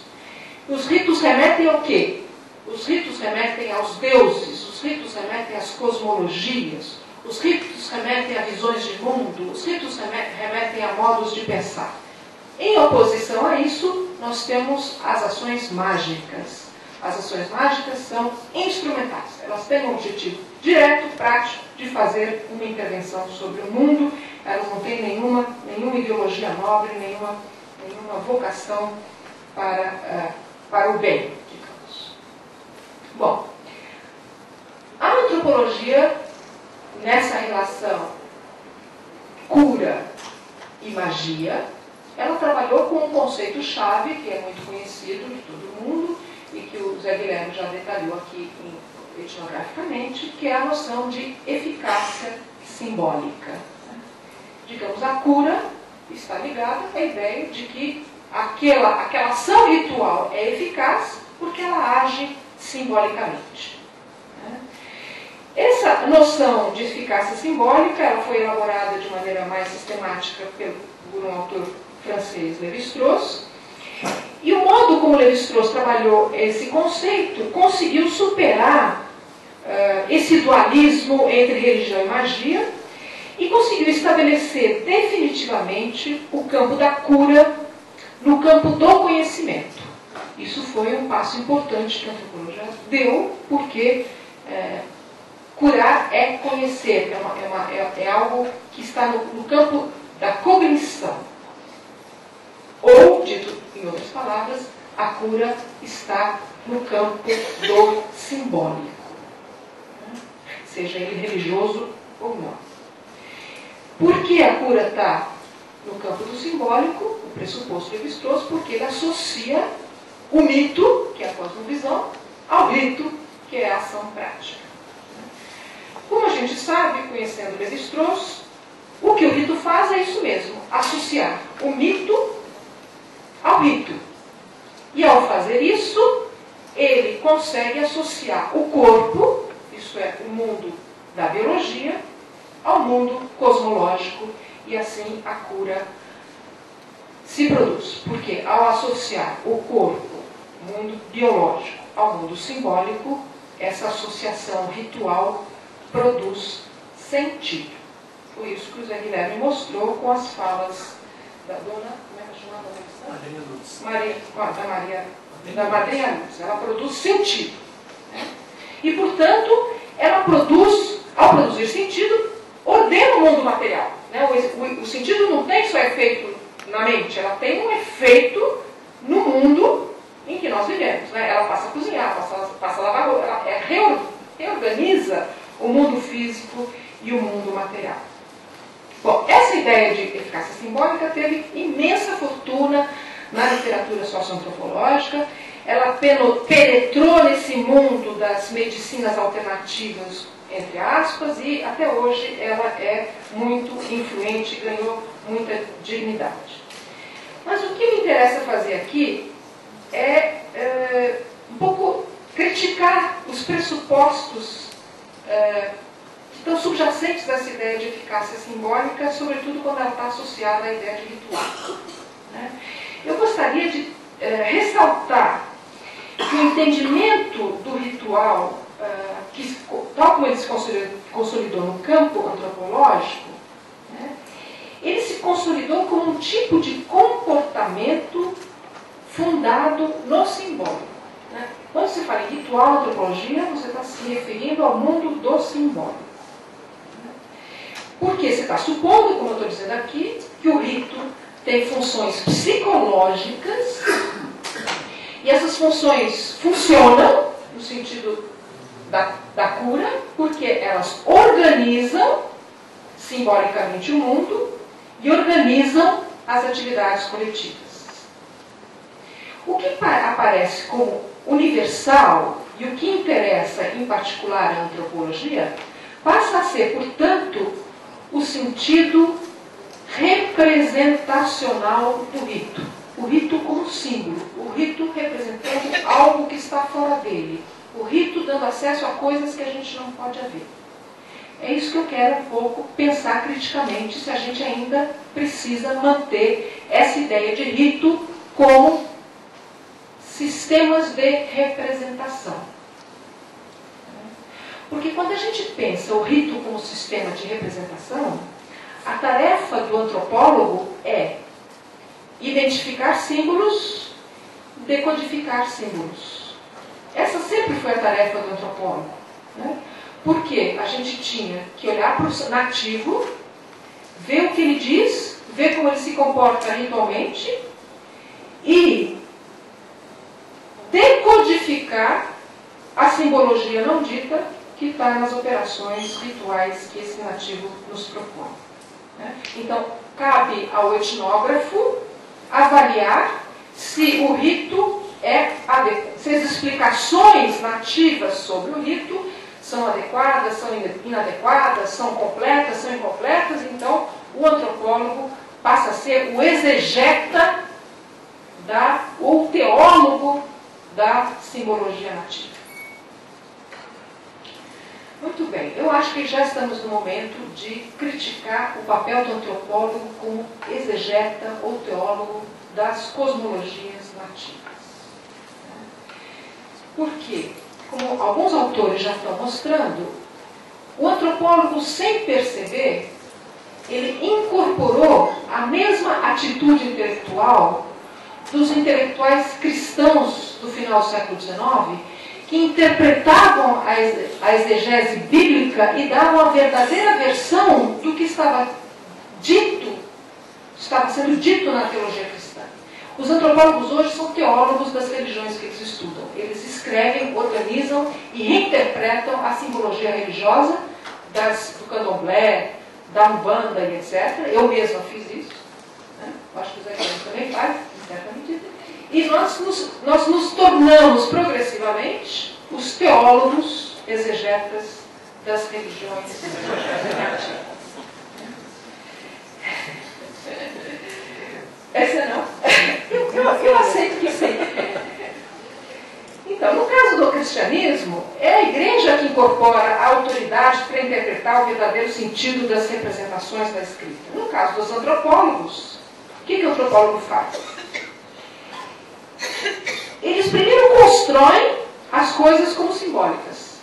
Os ritos remetem ao quê? Os ritos remetem aos deuses, os ritos remetem às cosmologias, os ritos remetem a visões de mundo, os ritos remetem a modos de pensar. Em oposição a isso, nós temos as ações mágicas. As ações mágicas são instrumentais. Elas têm um objetivo direto, prático, de fazer uma intervenção sobre o mundo. Elas não têm nenhuma, nenhuma ideologia nobre, nenhuma, nenhuma vocação para, uh, para o bem, digamos. Bom, a antropologia, nessa relação cura e magia, ela trabalhou com um conceito-chave, que é muito conhecido de todo mundo, e que o Zé Guilherme já detalhou aqui etnograficamente, que é a noção de eficácia simbólica. Digamos, a cura está ligada à ideia de que aquela, aquela ação ritual é eficaz porque ela age simbolicamente. Essa noção de eficácia simbólica ela foi elaborada de maneira mais sistemática por um autor francês Lévi-Strauss. E o modo como Lévi-Strauss trabalhou esse conceito conseguiu superar uh, esse dualismo entre religião e magia e conseguiu estabelecer definitivamente o campo da cura no campo do conhecimento. Isso foi um passo importante que a antropologia deu, porque é, curar é conhecer, é, uma, é, uma, é, é, algo que está no, no campo da cognição. Ou, dito em outras palavras, a cura está no campo do simbólico, seja ele religioso ou não. Por que a cura está no campo do simbólico? O pressuposto de Vistroso, porque ele associa o mito, que é a cosmovisão, ao rito, que é a ação prática. Como a gente sabe, conhecendo Levi-Strauss, o que o rito faz é isso mesmo, associar o mito ao rito. E ao fazer isso, ele consegue associar o corpo, isso é, o mundo da biologia, ao mundo cosmológico, e assim a cura se produz. Porque ao associar o corpo, mundo biológico, ao mundo simbólico, essa associação ritual produz sentido. Foi isso que o Zé Guilherme mostrou com as falas da dona, Maria Lutz. Maria, da Maria, da madrinha Luz. Ela produz sentido. né? E, portanto, ela produz, ao produzir sentido, ordena o mundo material. né? O, o- o sentido não tem só efeito na mente, ela tem um efeito no mundo em que nós vivemos. né? Ela passa a cozinhar, passa, passa a lavar roupa, ela é, reor- reorganiza o mundo físico e o mundo material. Bom, essa ideia de eficácia simbólica teve imensa fortuna na literatura socioantropológica. Ela peno- penetrou nesse mundo das medicinas alternativas, entre aspas, e até hoje ela é muito influente, ganhou muita dignidade. Mas o que me interessa fazer aqui é, é, um pouco criticar os pressupostos é, que estão subjacentes dessa ideia de eficácia simbólica, sobretudo quando ela está associada à ideia de ritual. né? Eu gostaria de eh, ressaltar que o entendimento do ritual, ah, que, tal como ele se consolidou, no campo antropológico, né, ele se consolidou como um tipo de comportamento fundado no simbólico. né? Quando se fala em ritual antropologia, você está se referindo ao mundo do simbólico. Porque você está supondo, como eu estou dizendo aqui, que o rito tem funções psicológicas e essas funções funcionam no sentido da, da cura, porque elas organizam simbolicamente o mundo e organizam as atividades coletivas. O que pa- aparece como universal e o que interessa em particular a antropologia passa a ser, portanto, o sentido representacional do rito. O rito como símbolo, o rito representando algo que está fora dele, o rito dando acesso a coisas que a gente não pode haver. É isso que eu quero um pouco pensar criticamente se a gente ainda precisa manter essa ideia de rito como sistemas de representação. Porque quando a gente pensa o rito como sistema de representação, a tarefa do antropólogo é identificar símbolos, decodificar símbolos. Essa sempre foi a tarefa do antropólogo. Né? Porque a gente tinha que olhar para o nativo, ver o que ele diz, ver como ele se comporta ritualmente e decodificar a simbologia não dita que está nas operações rituais que esse nativo nos propõe. né? Então, cabe ao etnógrafo avaliar se o rito é se as explicações nativas sobre o rito são adequadas, são inadequadas, são completas, são incompletas. Então, o antropólogo passa a ser o exegeta da, ou teólogo da simbologia nativa. Muito bem, eu acho que já estamos no momento de criticar o papel do antropólogo como exegeta ou teólogo das cosmologias nativas. Por quê? Como alguns autores já estão mostrando, o antropólogo, sem perceber, ele incorporou a mesma atitude intelectual dos intelectuais cristãos do final do século XIX, que interpretavam a exegese bíblica e davam a verdadeira versão do que estava dito, estava sendo dito na teologia cristã. Os antropólogos hoje são teólogos das religiões que eles estudam. Eles escrevem, organizam e reinterpretam a simbologia religiosa das, do candomblé, da umbanda e etc. Eu mesma fiz isso. Né? Acho que o Zé Guilherme também faz, em certa medida. E nós nos, nós nos tornamos progressivamente os teólogos exegetas das religiões nativas. Essa não? Eu, eu, aceito que sim. Então, no caso do cristianismo, é a igreja que incorpora a autoridade para interpretar o verdadeiro sentido das representações da escrita. No caso dos antropólogos, que, que o antropólogo faz? Eles primeiro constroem as coisas como simbólicas.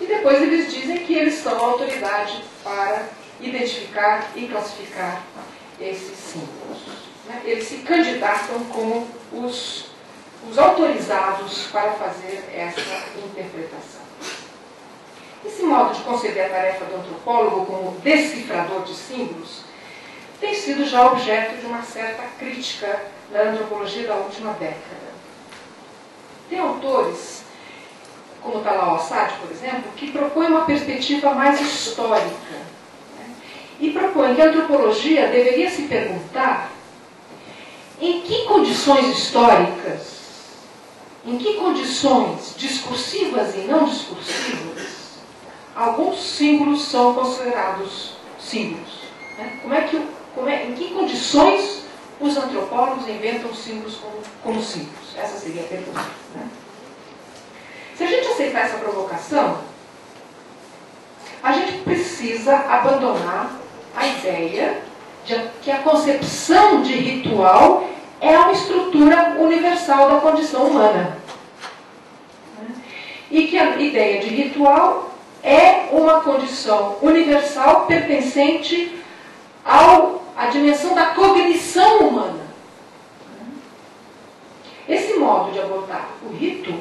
E depois eles dizem que eles são a autoridade para identificar e classificar esses símbolos. Né? Eles se candidatam como os, os autorizados para fazer essa interpretação. Esse modo de conceber a tarefa do antropólogo como decifrador de símbolos tem sido já objeto de uma certa crítica na antropologia da última década. Tem autores, como Talal Assad, por exemplo, que propõem uma perspectiva mais histórica né? e propõem que a antropologia deveria se perguntar em que condições históricas, em que condições discursivas e não discursivas, alguns símbolos são considerados símbolos. Né? Como é que, como é, em que condições os antropólogos inventam símbolos como, como símbolos? Essa seria a pergunta. Né? Se a gente aceitar essa provocação, a gente precisa abandonar a ideia de que a concepção de ritual é uma estrutura universal da condição humana. E que a ideia de ritual é uma condição universal pertencente ao, à dimensão da cognição humana. Esse modo de abordar o rito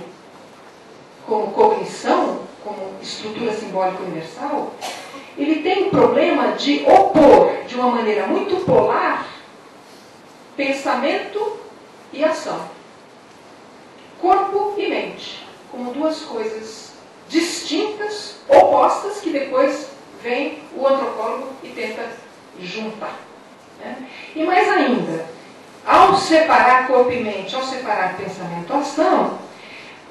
como cognição, como estrutura simbólica universal, ele tem o problema de opor de uma maneira muito polar pensamento e ação. Corpo e mente, como duas coisas distintas, opostas, que depois vem o antropólogo e tenta juntar. Né? E mais ainda, ao separar corpo e mente, ao separar pensamento e ação,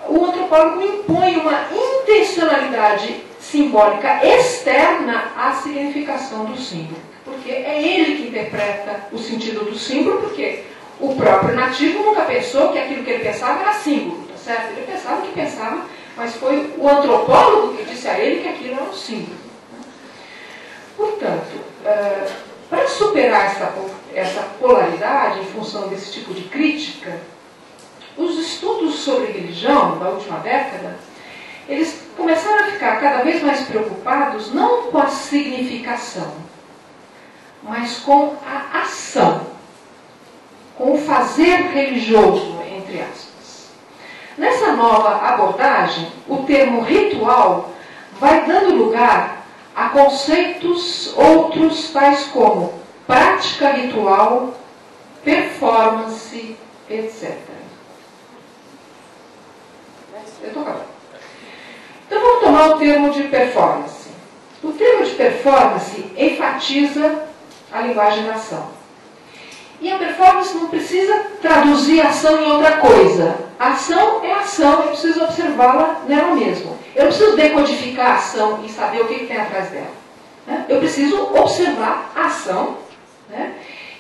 o antropólogo impõe uma intencionalidade simbólica externa à significação do símbolo. Porque é ele que interpreta o sentido do símbolo, porque o próprio nativo nunca pensou que aquilo que ele pensava era símbolo, tá certo? Ele pensava que pensava mas foi o antropólogo que disse a ele que aquilo era um símbolo. Portanto, uh, para superar essa, essa polaridade em função desse tipo de crítica, os estudos sobre religião da última década, eles começaram a ficar cada vez mais preocupados não com a significação, mas com a ação, com o fazer religioso, entre aspas. Nessa nova abordagem, o termo ritual vai dando lugar a conceitos outros tais como prática ritual, performance, etc. Eu estou acabando. Então vamos tomar o termo de performance. O termo de performance enfatiza a linguagem da ação. E a performance não precisa traduzir ação em outra coisa. A ação é ação, eu preciso observá-la nela mesma. Eu não preciso decodificar a ação e saber o que, que tem atrás dela. Né? Eu preciso observar a ação né?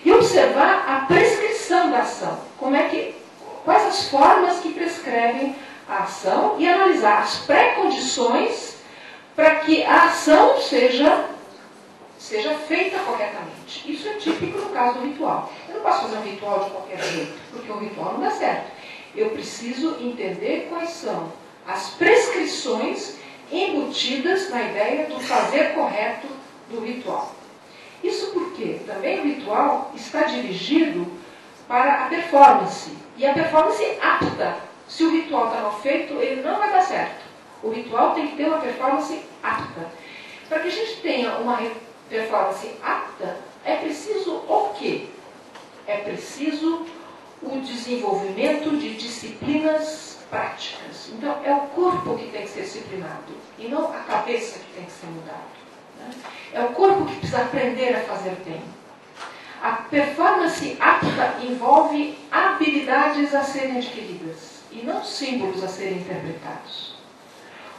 e observar a prescrição da ação. Como é que, quais as formas que prescrevem a ação e analisar as pré-condições para que a ação seja seja feita corretamente. Isso é típico no caso do ritual. Eu não posso fazer um ritual de qualquer jeito, porque o ritual não dá certo. Eu preciso entender quais são as prescrições embutidas na ideia do fazer correto do ritual. Isso porque também o ritual está dirigido para a performance. E a performance apta. Se o ritual está mal feito, ele não vai dar certo. O ritual tem que ter uma performance apta. Para que a gente tenha uma performance apta, é preciso o quê? É preciso o desenvolvimento de disciplinas práticas. Então, é o corpo que tem que ser disciplinado e não a cabeça que tem que ser mudado. Né? É o corpo que precisa aprender a fazer bem. A performance apta envolve habilidades a serem adquiridas e não símbolos a serem interpretados.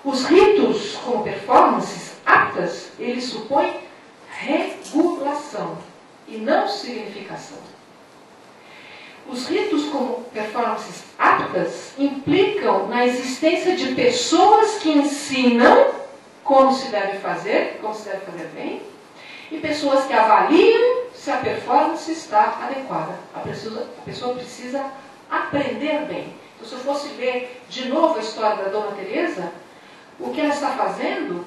Os ritos como performances aptas, eles supõem regulação e não significação. Os ritos como performances aptas implicam na existência de pessoas que ensinam como se deve fazer, como se deve fazer bem, e pessoas que avaliam se a performance está adequada. A pessoa, a pessoa precisa aprender bem. Se eu fosse ver de novo a história da Dona Teresa, o que ela está fazendo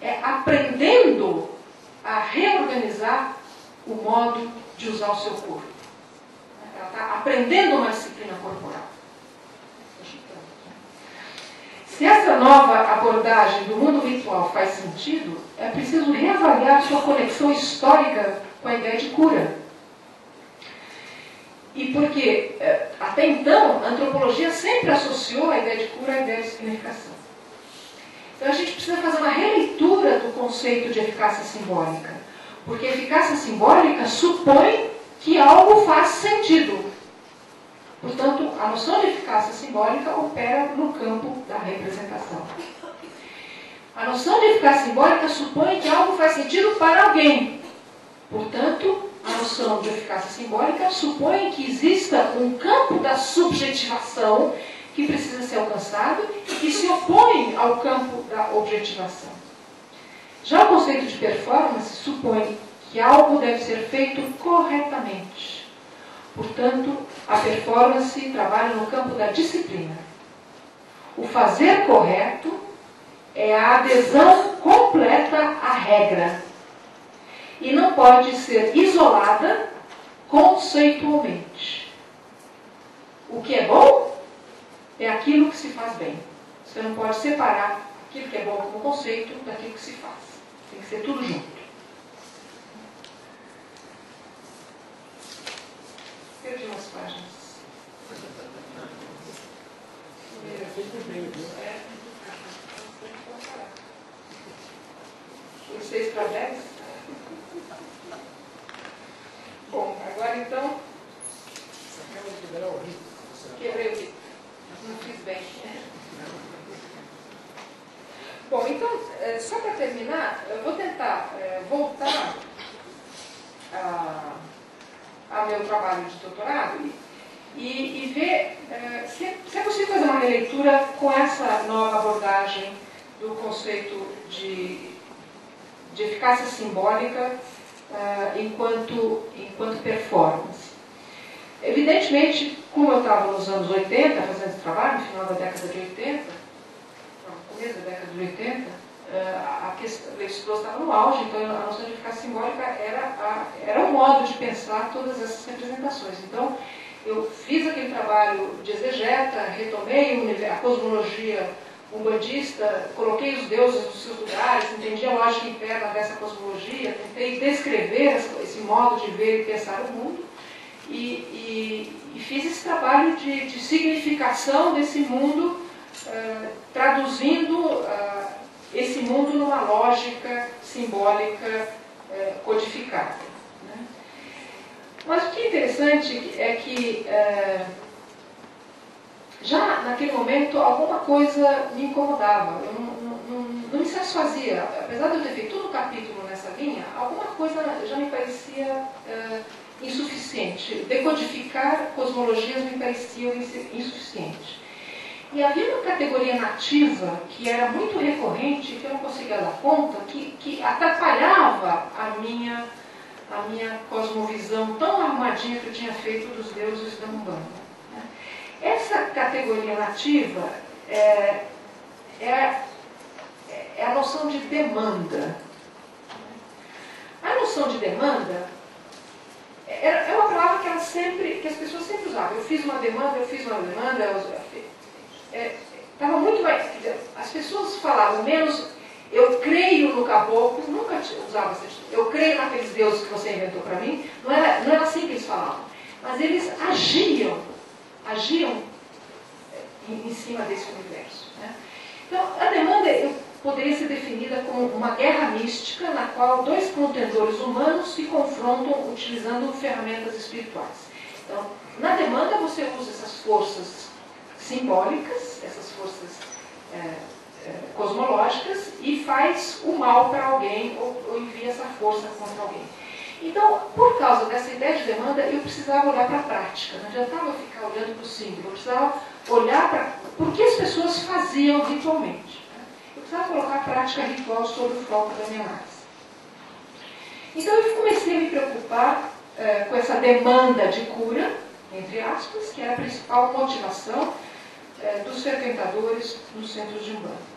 é aprendendo a reorganizar o modo de usar o seu corpo. Ela está aprendendo uma disciplina corporal. Se essa nova abordagem do mundo virtual faz sentido, é preciso reavaliar sua conexão histórica com a ideia de cura. E porque, é, até então, a antropologia sempre associou a ideia de cura à ideia de significação. Então a gente precisa fazer uma releitura do conceito de eficácia simbólica. Porque eficácia simbólica supõe que algo faz sentido. Portanto, a noção de eficácia simbólica opera no campo da representação. A noção de eficácia simbólica supõe que algo faz sentido para alguém. Portanto, a noção de eficácia simbólica supõe que exista um campo da subjetivação que precisa ser alcançado e que se opõe ao campo da objetivação. Já o conceito de performance supõe que algo deve ser feito corretamente. Portanto, a performance trabalha no campo da disciplina. O fazer correto é a adesão completa à regra e não pode ser isolada conceitualmente. O que é bom é aquilo que se faz bem. Você não pode separar aquilo que é bom como conceito daquilo que se faz. Tem que ser tudo junto. Perdi umas páginas. Foi seis para dez? Bom, agora então. Quebrei o livro. Não fiz bem. Bom, então, é, só para terminar, eu vou tentar é, voltar ao meu trabalho de doutorado e, e ver é, se, se é possível fazer uma releitura com essa nova abordagem do conceito de, de eficácia simbólica uh, enquanto, enquanto performance. Evidentemente, como eu estava nos anos 80, fazendo esse trabalho, no final da década de 80, no começo da década de 80, uh, a questão, o estava no auge, então a noção de eficácia simbólica era, a, era o modo de pensar todas essas representações. Então, eu fiz aquele trabalho de exegeta, retomei a cosmologia umbandista, coloquei os deuses nos seus lugares, entendi a lógica interna dessa cosmologia, tentei descrever esse modo de ver e pensar o mundo e, e, e fiz esse trabalho de, de significação desse mundo, uh, traduzindo uh, esse mundo numa lógica simbólica uh, codificada. Né? Mas o que é interessante é que já naquele momento alguma coisa me incomodava, eu não, não, não, me satisfazia. Apesar de eu ter feito todo o capítulo nessa linha, alguma coisa já me parecia uh, insuficiente. Decodificar cosmologias me parecia insuficiente. E havia uma categoria nativa que era muito recorrente, que eu não conseguia dar conta, que, que atrapalhava a minha, a minha cosmovisão tão arrumadinha que eu tinha feito dos deuses da Umbanda. Essa categoria nativa é, é, é a noção de demanda. A noção de demanda é, é uma palavra que, ela sempre, que as pessoas sempre usavam. Eu fiz uma demanda, eu fiz uma demanda. Estava é, muito mais. As pessoas falavam menos. Eu creio no caboclo, nunca usava essa Eu creio naqueles deuses que você inventou para mim. Não era, não era assim que eles falavam. Mas eles agiam agiam em, em cima desse universo. Né? Então, a demanda poderia ser definida como uma guerra mística na qual dois contendores humanos se confrontam utilizando ferramentas espirituais. Então, na demanda você usa essas forças simbólicas, essas forças é, é, cosmológicas e faz o mal para alguém ou, ou envia essa força contra alguém. Então, por causa dessa ideia de demanda, eu precisava olhar para a prática. Não adiantava ficar olhando para o símbolo, eu precisava olhar para por que as pessoas faziam ritualmente. Eu precisava colocar a prática ritual sobre o foco da minha análise. Então, eu comecei a me preocupar eh, com essa demanda de cura, entre aspas, que era a principal motivação eh, dos frequentadores nos centros de Umbanda.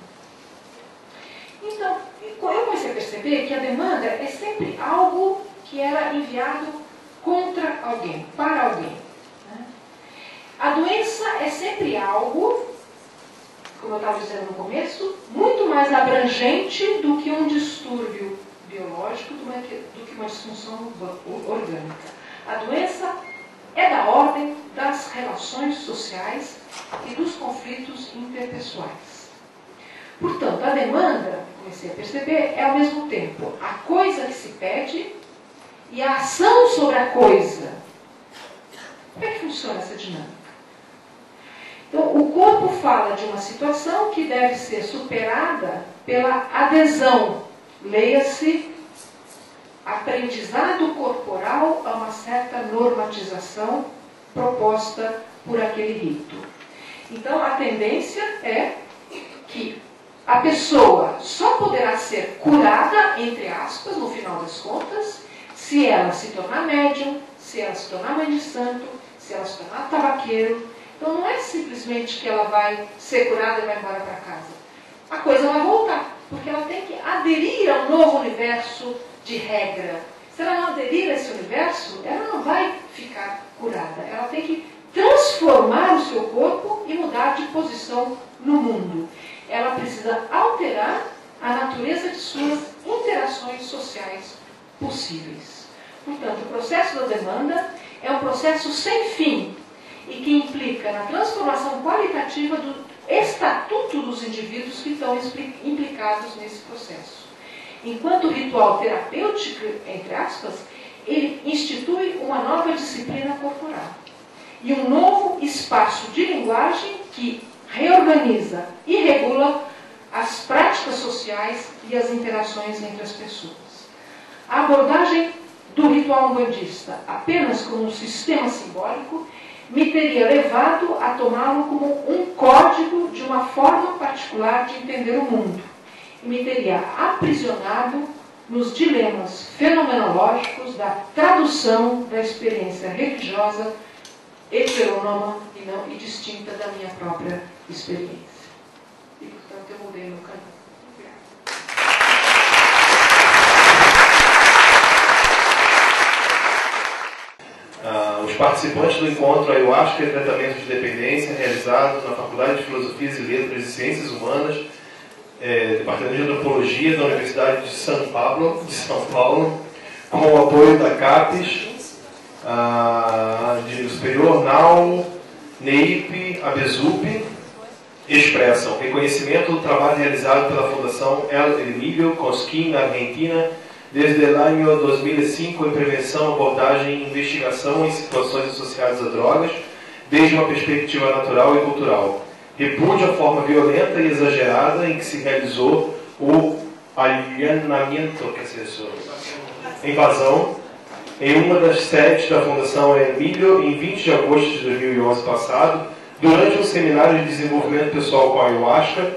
Então, eu comecei a perceber que a demanda é sempre algo que era enviado contra alguém, para alguém. Né? A doença é sempre algo, como eu estava dizendo no começo, muito mais abrangente do que um distúrbio biológico, do que uma disfunção orgânica. A doença é da ordem das relações sociais e dos conflitos interpessoais. Portanto, a demanda, comecei a perceber, é ao mesmo tempo a coisa que se pede e a ação sobre a coisa. Como é que funciona essa dinâmica? Então, o corpo fala de uma situação que deve ser superada pela adesão, leia-se, aprendizado corporal a uma certa normatização proposta por aquele rito. Então, a tendência é que a pessoa só poderá ser curada, entre aspas, no final das contas, se ela se tornar médium, se ela se tornar mãe de santo, se ela se tornar tabaqueiro. Então não é simplesmente que ela vai ser curada e vai embora para casa. A coisa vai voltar, porque ela tem que aderir a um novo universo de regra. Se ela não aderir a esse universo, ela não vai ficar curada. Ela tem que transformar o seu corpo e mudar de posição no mundo ela precisa alterar a natureza de suas interações sociais possíveis. Portanto, o processo da demanda é um processo sem fim e que implica na transformação qualitativa do estatuto dos indivíduos que estão implicados nesse processo. Enquanto ritual terapêutico, entre aspas, ele institui uma nova disciplina corporal e um novo espaço de linguagem que reorganiza e regula as práticas sociais e as interações entre as pessoas. A abordagem do ritual umbandista apenas como um sistema simbólico me teria levado a tomá-lo como um código de uma forma particular de entender o mundo e me teria aprisionado nos dilemas fenomenológicos da tradução da experiência religiosa heterônoma e, não, e distinta da minha própria experiência. E, portanto, eu mudei meu caminho. Ah, os participantes do encontro Ayahuasca e Tratamento de Dependência, realizado na Faculdade de Filosofias e Letras e Ciências Humanas, é, Departamento de Antropologia da Universidade de São Paulo, de São Paulo com o apoio da CAPES, ah, de Superior, NAU, NEIP, ABESUP, expressam reconhecimento do trabalho realizado pela Fundação El Emilio Cosquín, na Argentina, desde o ano 2005 em prevenção, abordagem e investigação em situações associadas a drogas, desde uma perspectiva natural e cultural. Repúdio a forma violenta e exagerada em que se realizou o alienamento, que isso? invasão, em uma das sedes da Fundação Emílio, em 20 de agosto de 2011 passado, durante um seminário de desenvolvimento pessoal com a ayahuasca,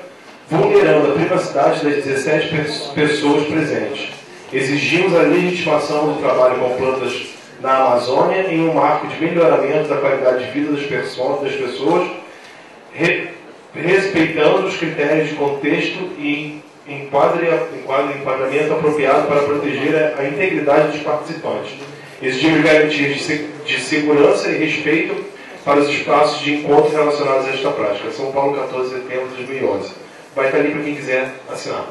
vulnerando a privacidade das 17 pessoas presentes. Exigimos a legitimação do trabalho com plantas na Amazônia em um marco de melhoramento da qualidade de vida das pessoas, das pessoas re, respeitando os critérios de contexto e enquadramento apropriado para proteger a, a integridade dos participantes. Exigimos garantias de, de segurança e respeito para os espaços de encontro relacionados a esta prática. São Paulo, 14 de setembro de 2011. Vai estar ali para quem quiser assinar.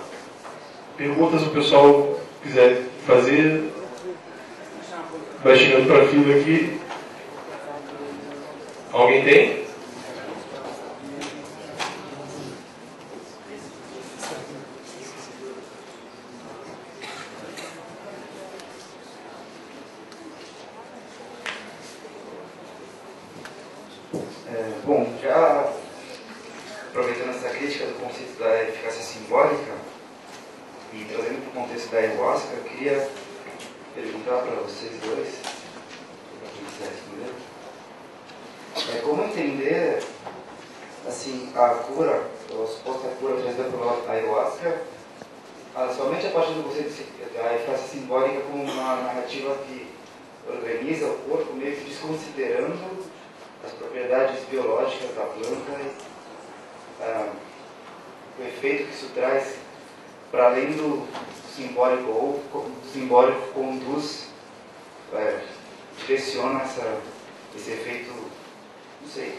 Perguntas o pessoal quiser fazer. Vai chegando para a fila aqui. Alguém tem? Somente a partir do conceito da eficácia simbólica como uma narrativa que organiza o corpo meio que desconsiderando as propriedades biológicas da planta, ah, o efeito que isso traz para além do simbólico, ou simbólico conduz, é, direciona essa, esse efeito, não sei,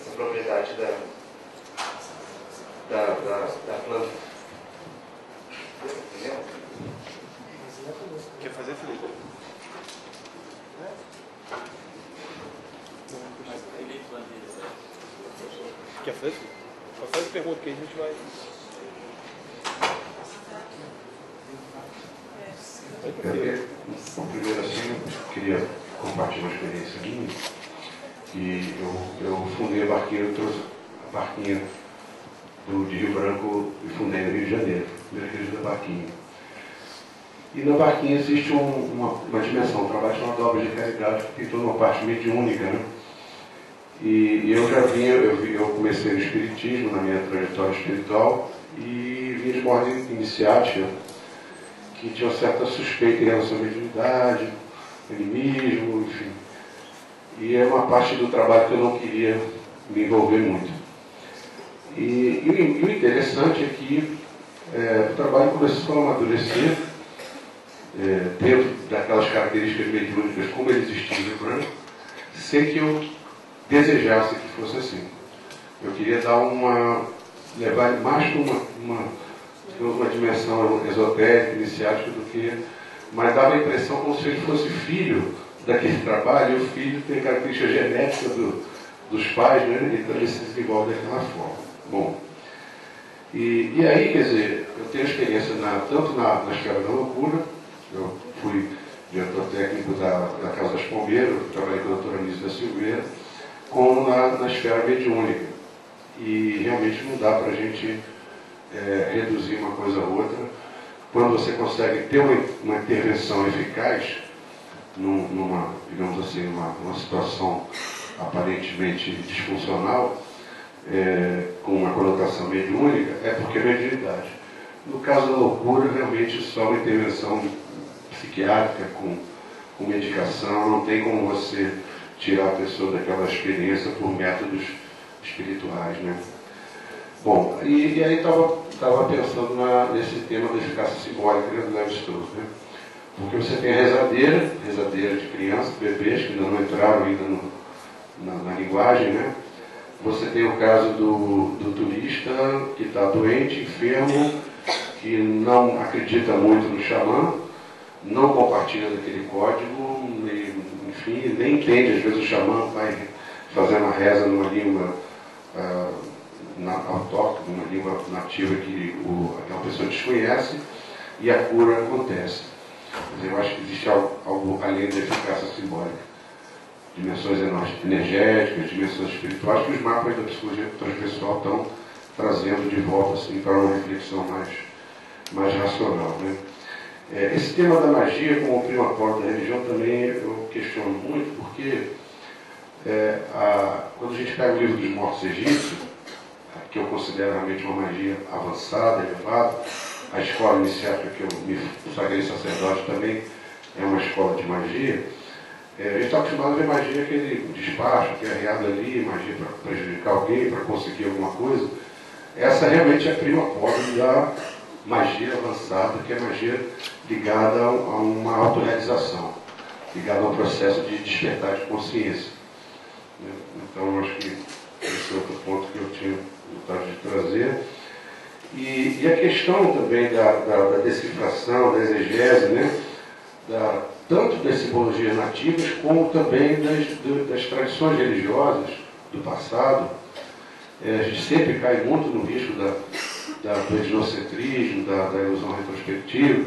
essa propriedade da, da, da, da planta. Entendeu? Quer fazer, Felipe? Quer fazer? Só faz a pergunta que a gente vai. Bom, primeiro assim, eu queria compartilhar uma experiência minha. E eu, eu fundei a barquinha, eu trouxe a barquinha do, de Rio Branco e fundei no Rio de Janeiro, primeira igreja da barquinha. E na barquinha existe um, uma, uma dimensão, um trabalho chamado obra de caridade, que tem toda uma parte mediúnica, né? E, e eu já vinha, eu, eu comecei no Espiritismo, na minha trajetória espiritual, e vim de ordem iniciática, que tinha uma certa suspeita em relação à mediunidade, animismo, enfim. E é uma parte do trabalho que eu não queria me envolver muito. E, e, e o interessante é que é, o trabalho começou a amadurecer é, dentro daquelas características mediúnicas como ele existia no branco, sem que eu desejasse que fosse assim. Eu queria dar uma. levar mais para uma, uma, uma dimensão esotérica, iniciática do que. Mas dava a impressão como se ele fosse filho daquele (laughs) trabalho, e o filho tem característica genética do, dos pais, né? então ele se desenvolve daquela forma. Bom, e, e aí, quer dizer, eu tenho experiência na, tanto na, na esfera da loucura, eu fui diretor técnico da, da Casa das Pombeiras, trabalhei com a doutora Anise da Silveira, como na, na esfera mediúnica. E realmente não dá para a gente é, reduzir uma coisa a outra. Quando você consegue ter uma, uma intervenção eficaz num, numa, digamos assim, uma, uma situação aparentemente disfuncional, é, com uma conotação mediúnica, é porque é mediunidade. No caso da loucura, realmente só uma intervenção psiquiátrica com, com medicação, não tem como você tirar a pessoa daquela experiência por métodos espirituais. Né? Bom, e, e aí estava pensando na, nesse tema da eficácia simbólica né, do Levi-Strauss. Né? Porque você tem a rezadeira, rezadeira de crianças, bebês que ainda não entraram ainda no, na, na, linguagem, né? Você tem o caso do, do turista que está doente, enfermo, que não acredita muito no xamã, não compartilha daquele código, enfim, nem entende. Às vezes o xamã vai fazer uma reza numa língua uh, na, autóctone, numa língua nativa que o, aquela pessoa desconhece, e a cura acontece. Mas eu acho que existe algo, algo além da eficácia simbólica. Dimensões energéticas, dimensões espirituais, que os mapas da psicologia transpessoal estão trazendo de volta assim, para uma reflexão mais, mais racional. Né? É, esse tema da magia como prima porta da religião também eu questiono muito, porque é, a, quando a gente pega o livro dos mortos egípcios, que eu considero realmente uma magia avançada, elevada, a escola iniciática que eu me sagrei sacerdote também é uma escola de magia, é, a gente está acostumado a ver magia aquele despacho, que é arriado ali, magia para prejudicar alguém, para conseguir alguma coisa. Essa realmente é a prima pobre da magia avançada, que é magia ligada a uma autorrealização, ligada a um processo de despertar de consciência. Então, acho que esse é outro ponto que eu tinha vontade de trazer. E, e a questão também da, da, da, decifração, da exegese, né? da, tanto das simbologias nativas, como também das, das tradições religiosas do passado. É, a gente sempre cai muito no risco da, da, do etnocentrismo, da, da ilusão retrospectiva,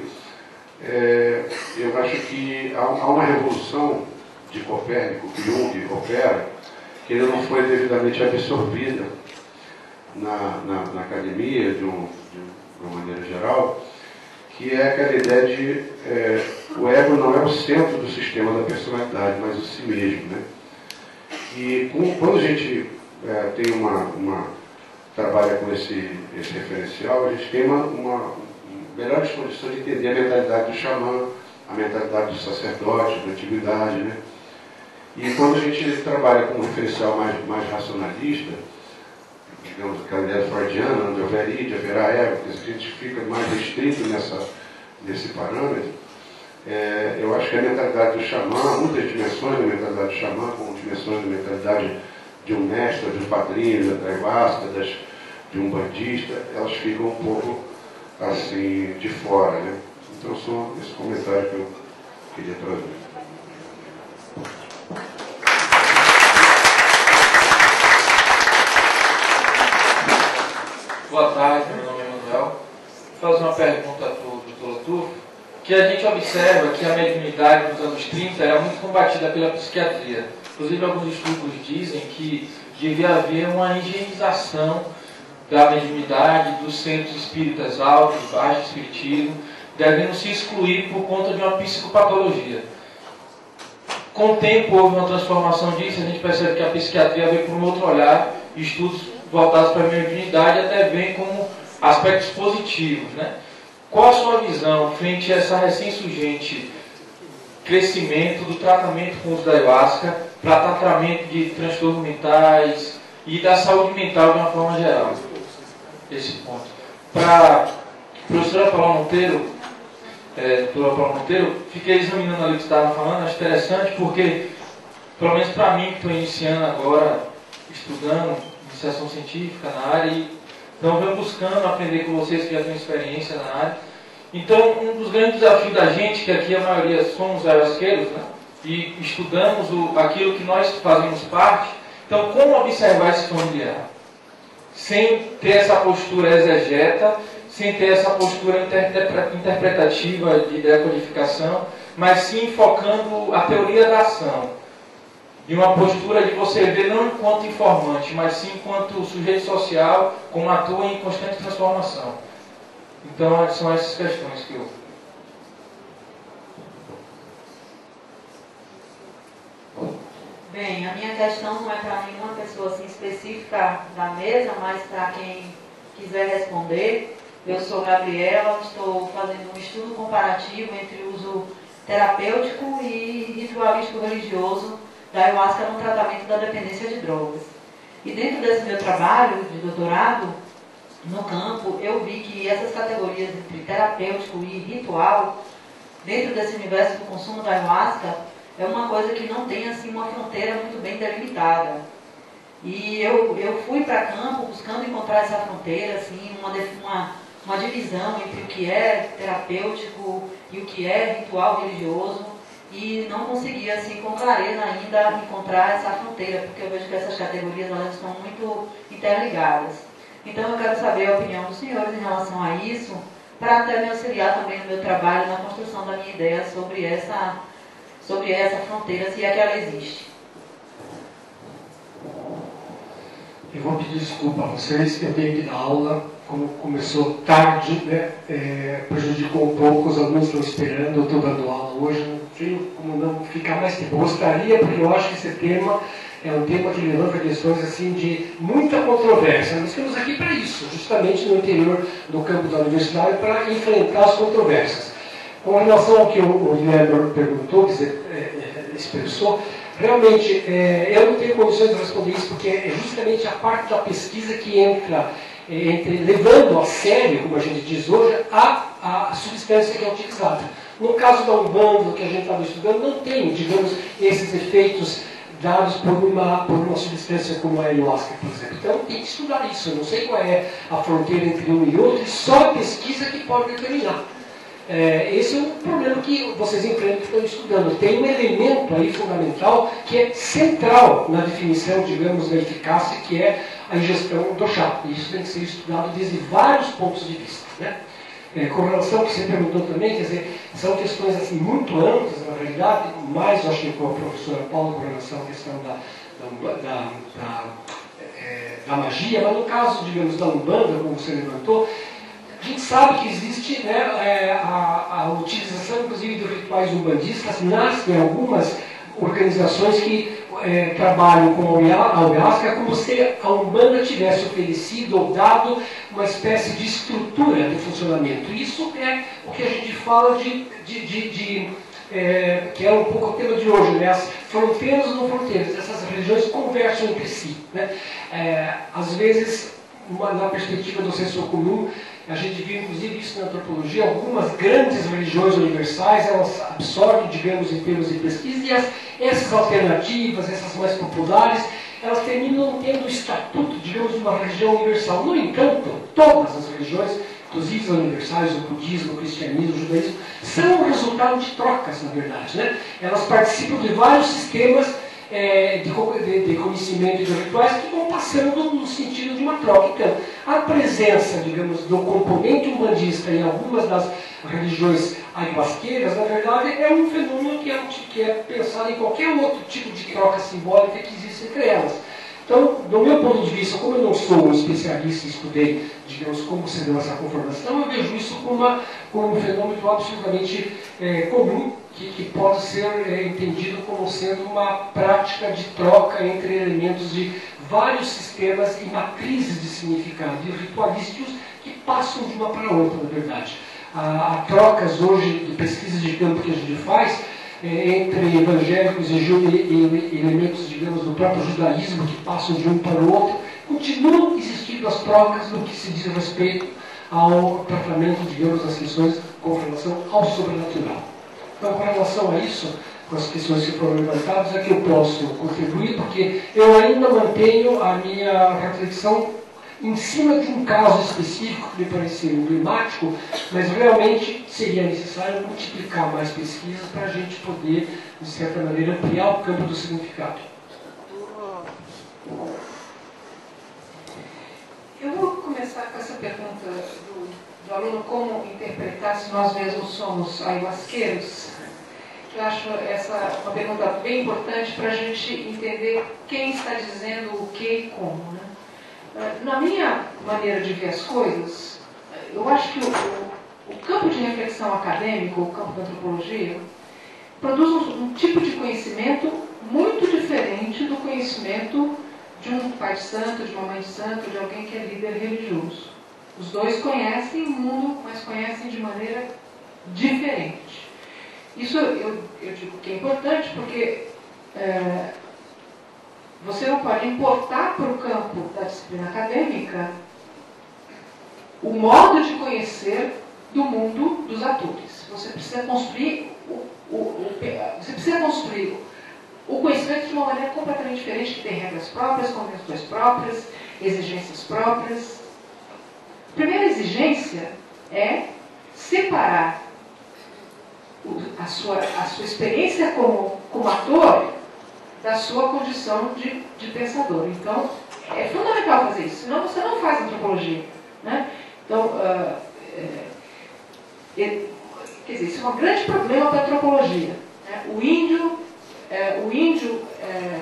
é, eu acho que há, há, uma revolução de Copérnico, que Jung opera, que ainda não foi devidamente absorvida na, na, na academia, de, um, de, uma maneira geral, que é aquela ideia de é, o ego não é o centro do sistema da personalidade, mas o si mesmo. Né? E com, quando a gente é, tem uma, uma trabalha com esse, esse referencial, a gente tem uma, uma melhores condições de entender a mentalidade do xamã, a mentalidade do sacerdote, da antiguidade. Né? E quando a gente trabalha com um referencial mais, mais racionalista, digamos, aquela ideia freudiana, onde houver id, haverá ego, a gente fica mais restrito nessa, nesse parâmetro, é, eu acho que a mentalidade do xamã, muitas dimensões da mentalidade do xamã, como dimensões da mentalidade de um mestre, de um padrinho, da ayahuasca, das, de um bandista, elas ficam um pouco assim de fora. Né? Então, só esse comentário que eu queria trazer. Boa tarde, meu nome é Manuel. Vou fazer uma pergunta para o Dr. Latour, que a gente observa que a mediunidade nos anos 30 era muito combatida pela psiquiatria. Inclusive, alguns estudos dizem que devia haver uma higienização da mediunidade, dos centros espíritas altos, baixo espiritismo, devendo se excluir por conta de uma psicopatologia. Com o tempo houve uma transformação disso, a gente percebe que a psiquiatria veio por um outro olhar, estudos voltados para a mediunidade até vem como aspectos positivos. Né? Qual a sua visão frente a essa recém-surgente crescimento do tratamento com os da ayahuasca para tratamento de transtornos mentais e da saúde mental de uma forma geral? Esse ponto. Para a professora Paula Monteiro, é, doutora Paula Monteiro, fiquei examinando ali o que estava falando, acho interessante porque, pelo menos para mim que estou iniciando agora, estudando, iniciação científica na área e então venho buscando aprender com vocês que já têm experiência na área. Então, um dos grandes desafios da gente, que aqui a maioria somos ayahuasqueiros, né? e estudamos o, aquilo que nós fazemos parte, então como observar esse familiar? Sem ter essa postura exegeta, sem ter essa postura interpretativa de decodificação, mas sim focando a teoria da ação de uma postura de você ver não enquanto informante, mas sim enquanto sujeito social, como atua em constante transformação. Então, são essas questões que eu. Bem, a minha questão não é para nenhuma pessoa assim, específica da mesa, mas para quem quiser responder. Eu sou Gabriela, estou fazendo um estudo comparativo entre uso terapêutico e ritualístico religioso da ayahuasca no tratamento da dependência de drogas. E dentro desse meu trabalho de doutorado, no campo, eu vi que essas categorias entre terapêutico e ritual, dentro desse universo do consumo da ayahuasca, é uma coisa que não tem assim uma fronteira muito bem delimitada. E eu, eu fui para campo buscando encontrar essa fronteira, assim, uma, uma, uma divisão entre o que é terapêutico e o que é ritual religioso e não conseguia assim com clareza ainda encontrar essa fronteira, porque eu vejo que essas categorias elas estão muito interligadas. Então eu quero saber a opinião dos senhores em relação a isso, para até me auxiliar também no meu trabalho na construção da minha ideia sobre essa, sobre essa fronteira, se é que ela existe. Eu vou pedir desculpa a vocês, eu tenho que dar aula, como começou tarde, né, é, prejudicou um pouco, os alunos estão esperando, eu estou dando aula hoje, sei como não ficar mais tempo. Gostaria, porque eu acho que esse tema é um tema que levanta questões assim de muita controvérsia. Nós estamos aqui para isso, justamente no interior do campo da universidade, para enfrentar as controvérsias. Com relação ao que o Guilherme perguntou, quer dizer, é, é, expressou, realmente é, eu não tenho condições de responder isso, porque é justamente a parte da pesquisa que entra é, entre, levando a sério, como a gente diz hoje, a, a substância que é utilizada. No caso da Umbanda, que a gente estava estudando, não tem, digamos, esses efeitos dados por uma, por uma substância como a ayahuasca, por exemplo. Então tem que estudar isso. Eu não sei qual é a fronteira entre um e outro, e só a pesquisa que pode determinar. É, esse é um problema que vocês enfrentam estão estudando. Tem um elemento aí fundamental que é central na definição, digamos, da eficácia, que é a ingestão do chá. Isso tem que ser estudado desde vários pontos de vista. Né? É, com relação ao que você perguntou também, quer dizer, são questões assim, muito amplas, na realidade, mais acho que com a professora Paula com relação à questão da, da, da, da, é, da magia, mas no caso, digamos, da Umbanda, como você levantou, a gente sabe que existe né, é, a, a, utilização, inclusive, de rituais umbandistas, nasce em algumas organizações que é, trabalham com a ayahuasca é como se a Umbanda tivesse oferecido ou dado uma espécie de estrutura de funcionamento. Isso é o que a gente fala de, de, de, de é, que é um pouco o tema de hoje, né? as fronteiras ou não fronteiras, essas religiões conversam entre si. Né? É, às vezes, uma, na perspectiva do senso comum, a gente vê inclusive isso na antropologia, algumas grandes religiões universais, elas absorvem, digamos, em termos de pesquisa, e as, essas alternativas, essas mais populares, elas terminam tendo o estatuto, digamos, de uma religião universal. No entanto, todas as religiões, inclusive as universais, o budismo, o cristianismo, o judaísmo, são o resultado de trocas, na verdade. Né? Elas participam de vários sistemas é, de, de, de, conhecimento de rituais que vão passando no sentido de uma troca. Então, a presença, digamos, do componente umbandista em algumas das religiões ayahuasqueiras, na verdade, é um fenômeno que é, que é pensado em qualquer outro tipo de troca simbólica que existe entre elas. Então, do meu ponto de vista, como eu não sou um especialista e estudei, digamos, como se deu essa conformação, eu vejo isso como, uma, como um fenômeno absolutamente é, comum que, que pode ser é, entendido como sendo uma prática de troca entre elementos de vários sistemas e matrizes de significado e ritualísticos que passam de uma para outra, na verdade. Há, há trocas hoje de pesquisas de campo que a gente faz é, entre evangélicos e, elementos, digamos, do próprio judaísmo que passam de um para o outro. Continuam existindo as trocas no que se diz respeito ao tratamento, digamos, das questões com relação ao sobrenatural. Então, com relação a isso, com as questões que foram levantadas, é que eu posso contribuir, porque eu ainda mantenho a minha reflexão em cima de um caso específico que me pareceu emblemático, mas realmente seria necessário multiplicar mais pesquisas para a gente poder, de certa maneira, ampliar o campo do significado. Eu vou começar com essa pergunta do, do aluno, como interpretar se nós mesmos somos ayahuasqueiros. Eu acho essa uma pergunta bem importante para a gente entender quem está dizendo o que e como. Né? Ah, na minha maneira de ver as coisas, eu acho que o, o campo de reflexão acadêmico, o campo da antropologia, produz um, um tipo de conhecimento muito diferente do conhecimento de um pai santo, de uma mãe de santo, de alguém que é líder religioso. Os dois conhecem o mundo, mas conhecem de maneira diferente. Isso eu, eu digo que é importante porque é, você não pode importar para o campo da disciplina acadêmica o modo de conhecer do mundo dos atores. Você precisa construir o, o, o, você precisa construir o conhecimento de uma maneira completamente diferente, que tem regras próprias, convenções próprias, exigências próprias. A primeira exigência é separar a sua, a sua experiência como, como ator da sua condição de, de pensador. Então, é fundamental fazer isso, senão você não faz antropologia. Né? Então, uh, é, é, quer dizer, isso é um grande problema para a antropologia. Né? O índio, é, o índio é,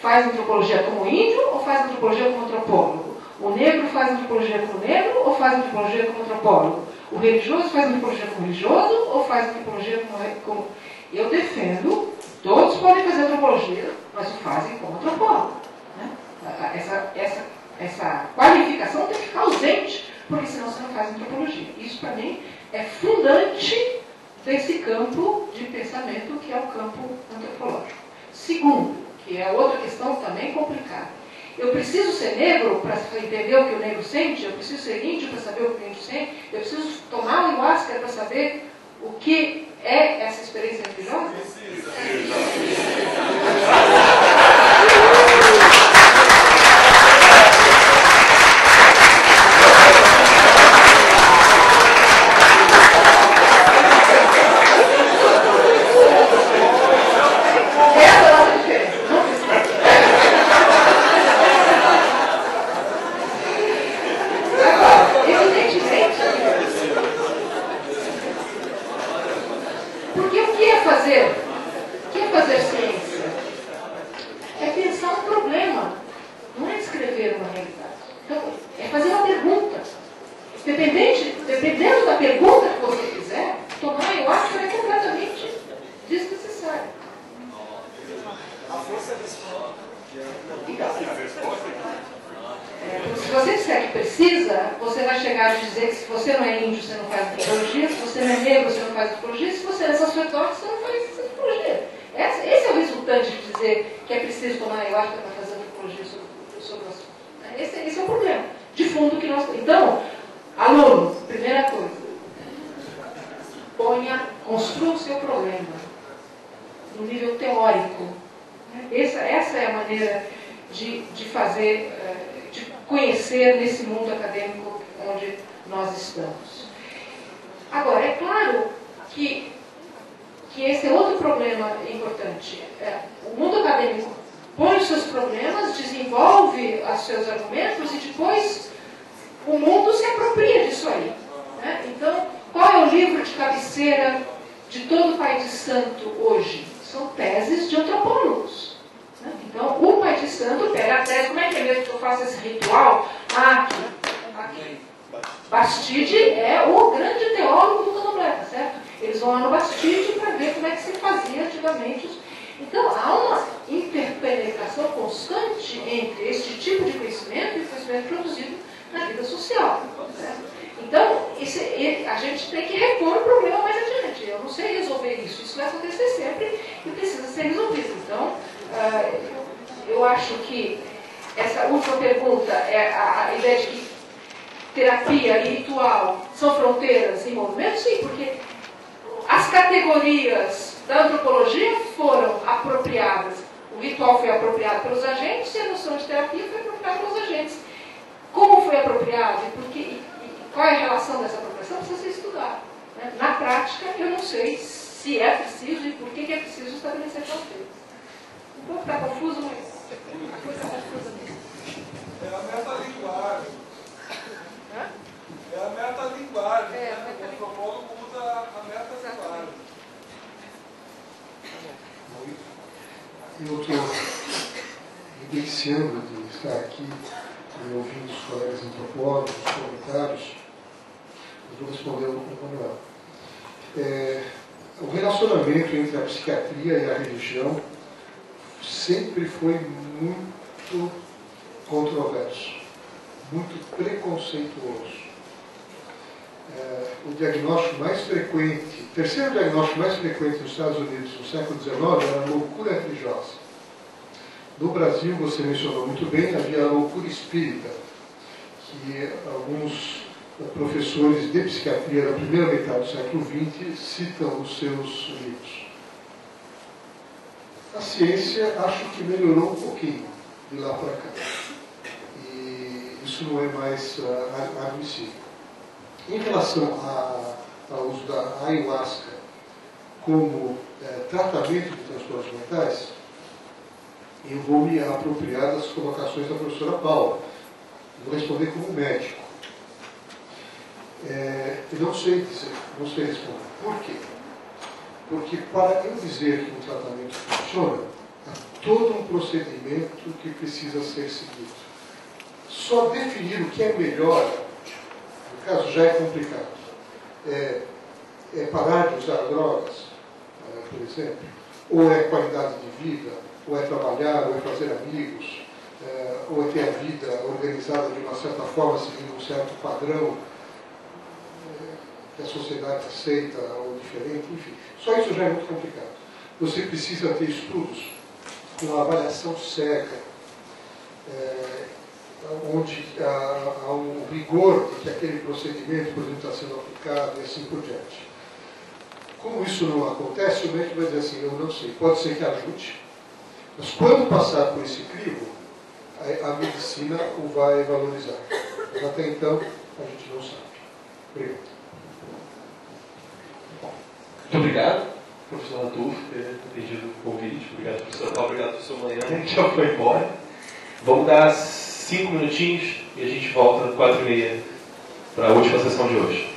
faz antropologia como índio ou faz antropologia como antropólogo? O negro faz antropologia como negro ou faz antropologia como antropólogo? O religioso faz antropologia como religioso ou faz antropologia como, como... Eu defendo, todos podem fazer antropologia, mas o fazem como antropólogo. Né? Essa, essa, essa qualificação tem que ficar ausente, porque senão você não faz antropologia. Isso, para mim, é fundante desse campo de pensamento que é o campo antropológico. Segundo, que é outra questão também complicada, eu preciso ser negro para entender o que o negro sente? Eu preciso ser índio para saber o que o índio sente? Eu preciso tomar o ayahuasca para saber o que é essa experiência religiosa? Precisa. (laughs) categorias da antropologia foram apropriadas. O ritual foi apropriado pelos agentes e a noção de terapia foi apropriada pelos agentes. Como foi apropriado e por que, qual é a relação dessa apropriação? Precisa ser estudado. Né? Na prática, eu não sei se é preciso e por que é preciso estabelecer fronteiras. Um pouco está confuso, mas a coisa está confusa mesmo. É a metalinguagem. É a metalinguagem. É, né? O antropólogo usa a metalinguagem. Eu estou evidenciando de estar aqui e ouvindo os colegas antropólogos, os comentários, eu vou responder com o Manuel. É, o relacionamento entre a psiquiatria e a religião sempre foi muito controverso, muito preconceituoso. É, o diagnóstico mais frequente, o terceiro diagnóstico mais frequente nos Estados Unidos no século XIX era a loucura religiosa. No Brasil, você mencionou muito bem, havia a loucura espírita, que alguns professores de psiquiatria da primeira metade do século XX citam nos seus livros. A ciência acho que melhorou um pouquinho de lá para cá. E isso não é mais uh, admissível. Em relação ao uso da ayahuasca como eh, tratamento de transtornos mentais, eu vou me apropriar das colocações da professora Paula. Vou responder como médico. É, eu não sei dizer, não sei responder. Por quê? Porque para eu dizer que um tratamento funciona, há todo um procedimento que precisa ser seguido. Só definir o que é melhor, no caso já é complicado. É, é parar de usar drogas, é, por exemplo, ou é qualidade de vida, ou é trabalhar, ou é fazer amigos, é, ou é ter a vida organizada de uma certa forma, seguindo um certo padrão é, que a sociedade aceita ou diferente, enfim. Só isso já é muito complicado. Você precisa ter estudos com avaliação cega, é, onde há, um rigor de que aquele procedimento, por exemplo, está sendo aplicado e assim por diante. Como isso não acontece, o médico vai dizer assim, eu não sei, pode ser que ajude, mas quando passar por esse crivo, a, a medicina o vai valorizar. Mas até então, a gente não sabe. Obrigado. Muito obrigado, professor Latuf, por ter atendido o convite. Obrigado, professor Paulo. Obrigado, professor Manhã, que já foi embora. Vamos dar cinco minutinhos e a gente volta às quatro e meia para a última sessão de hoje.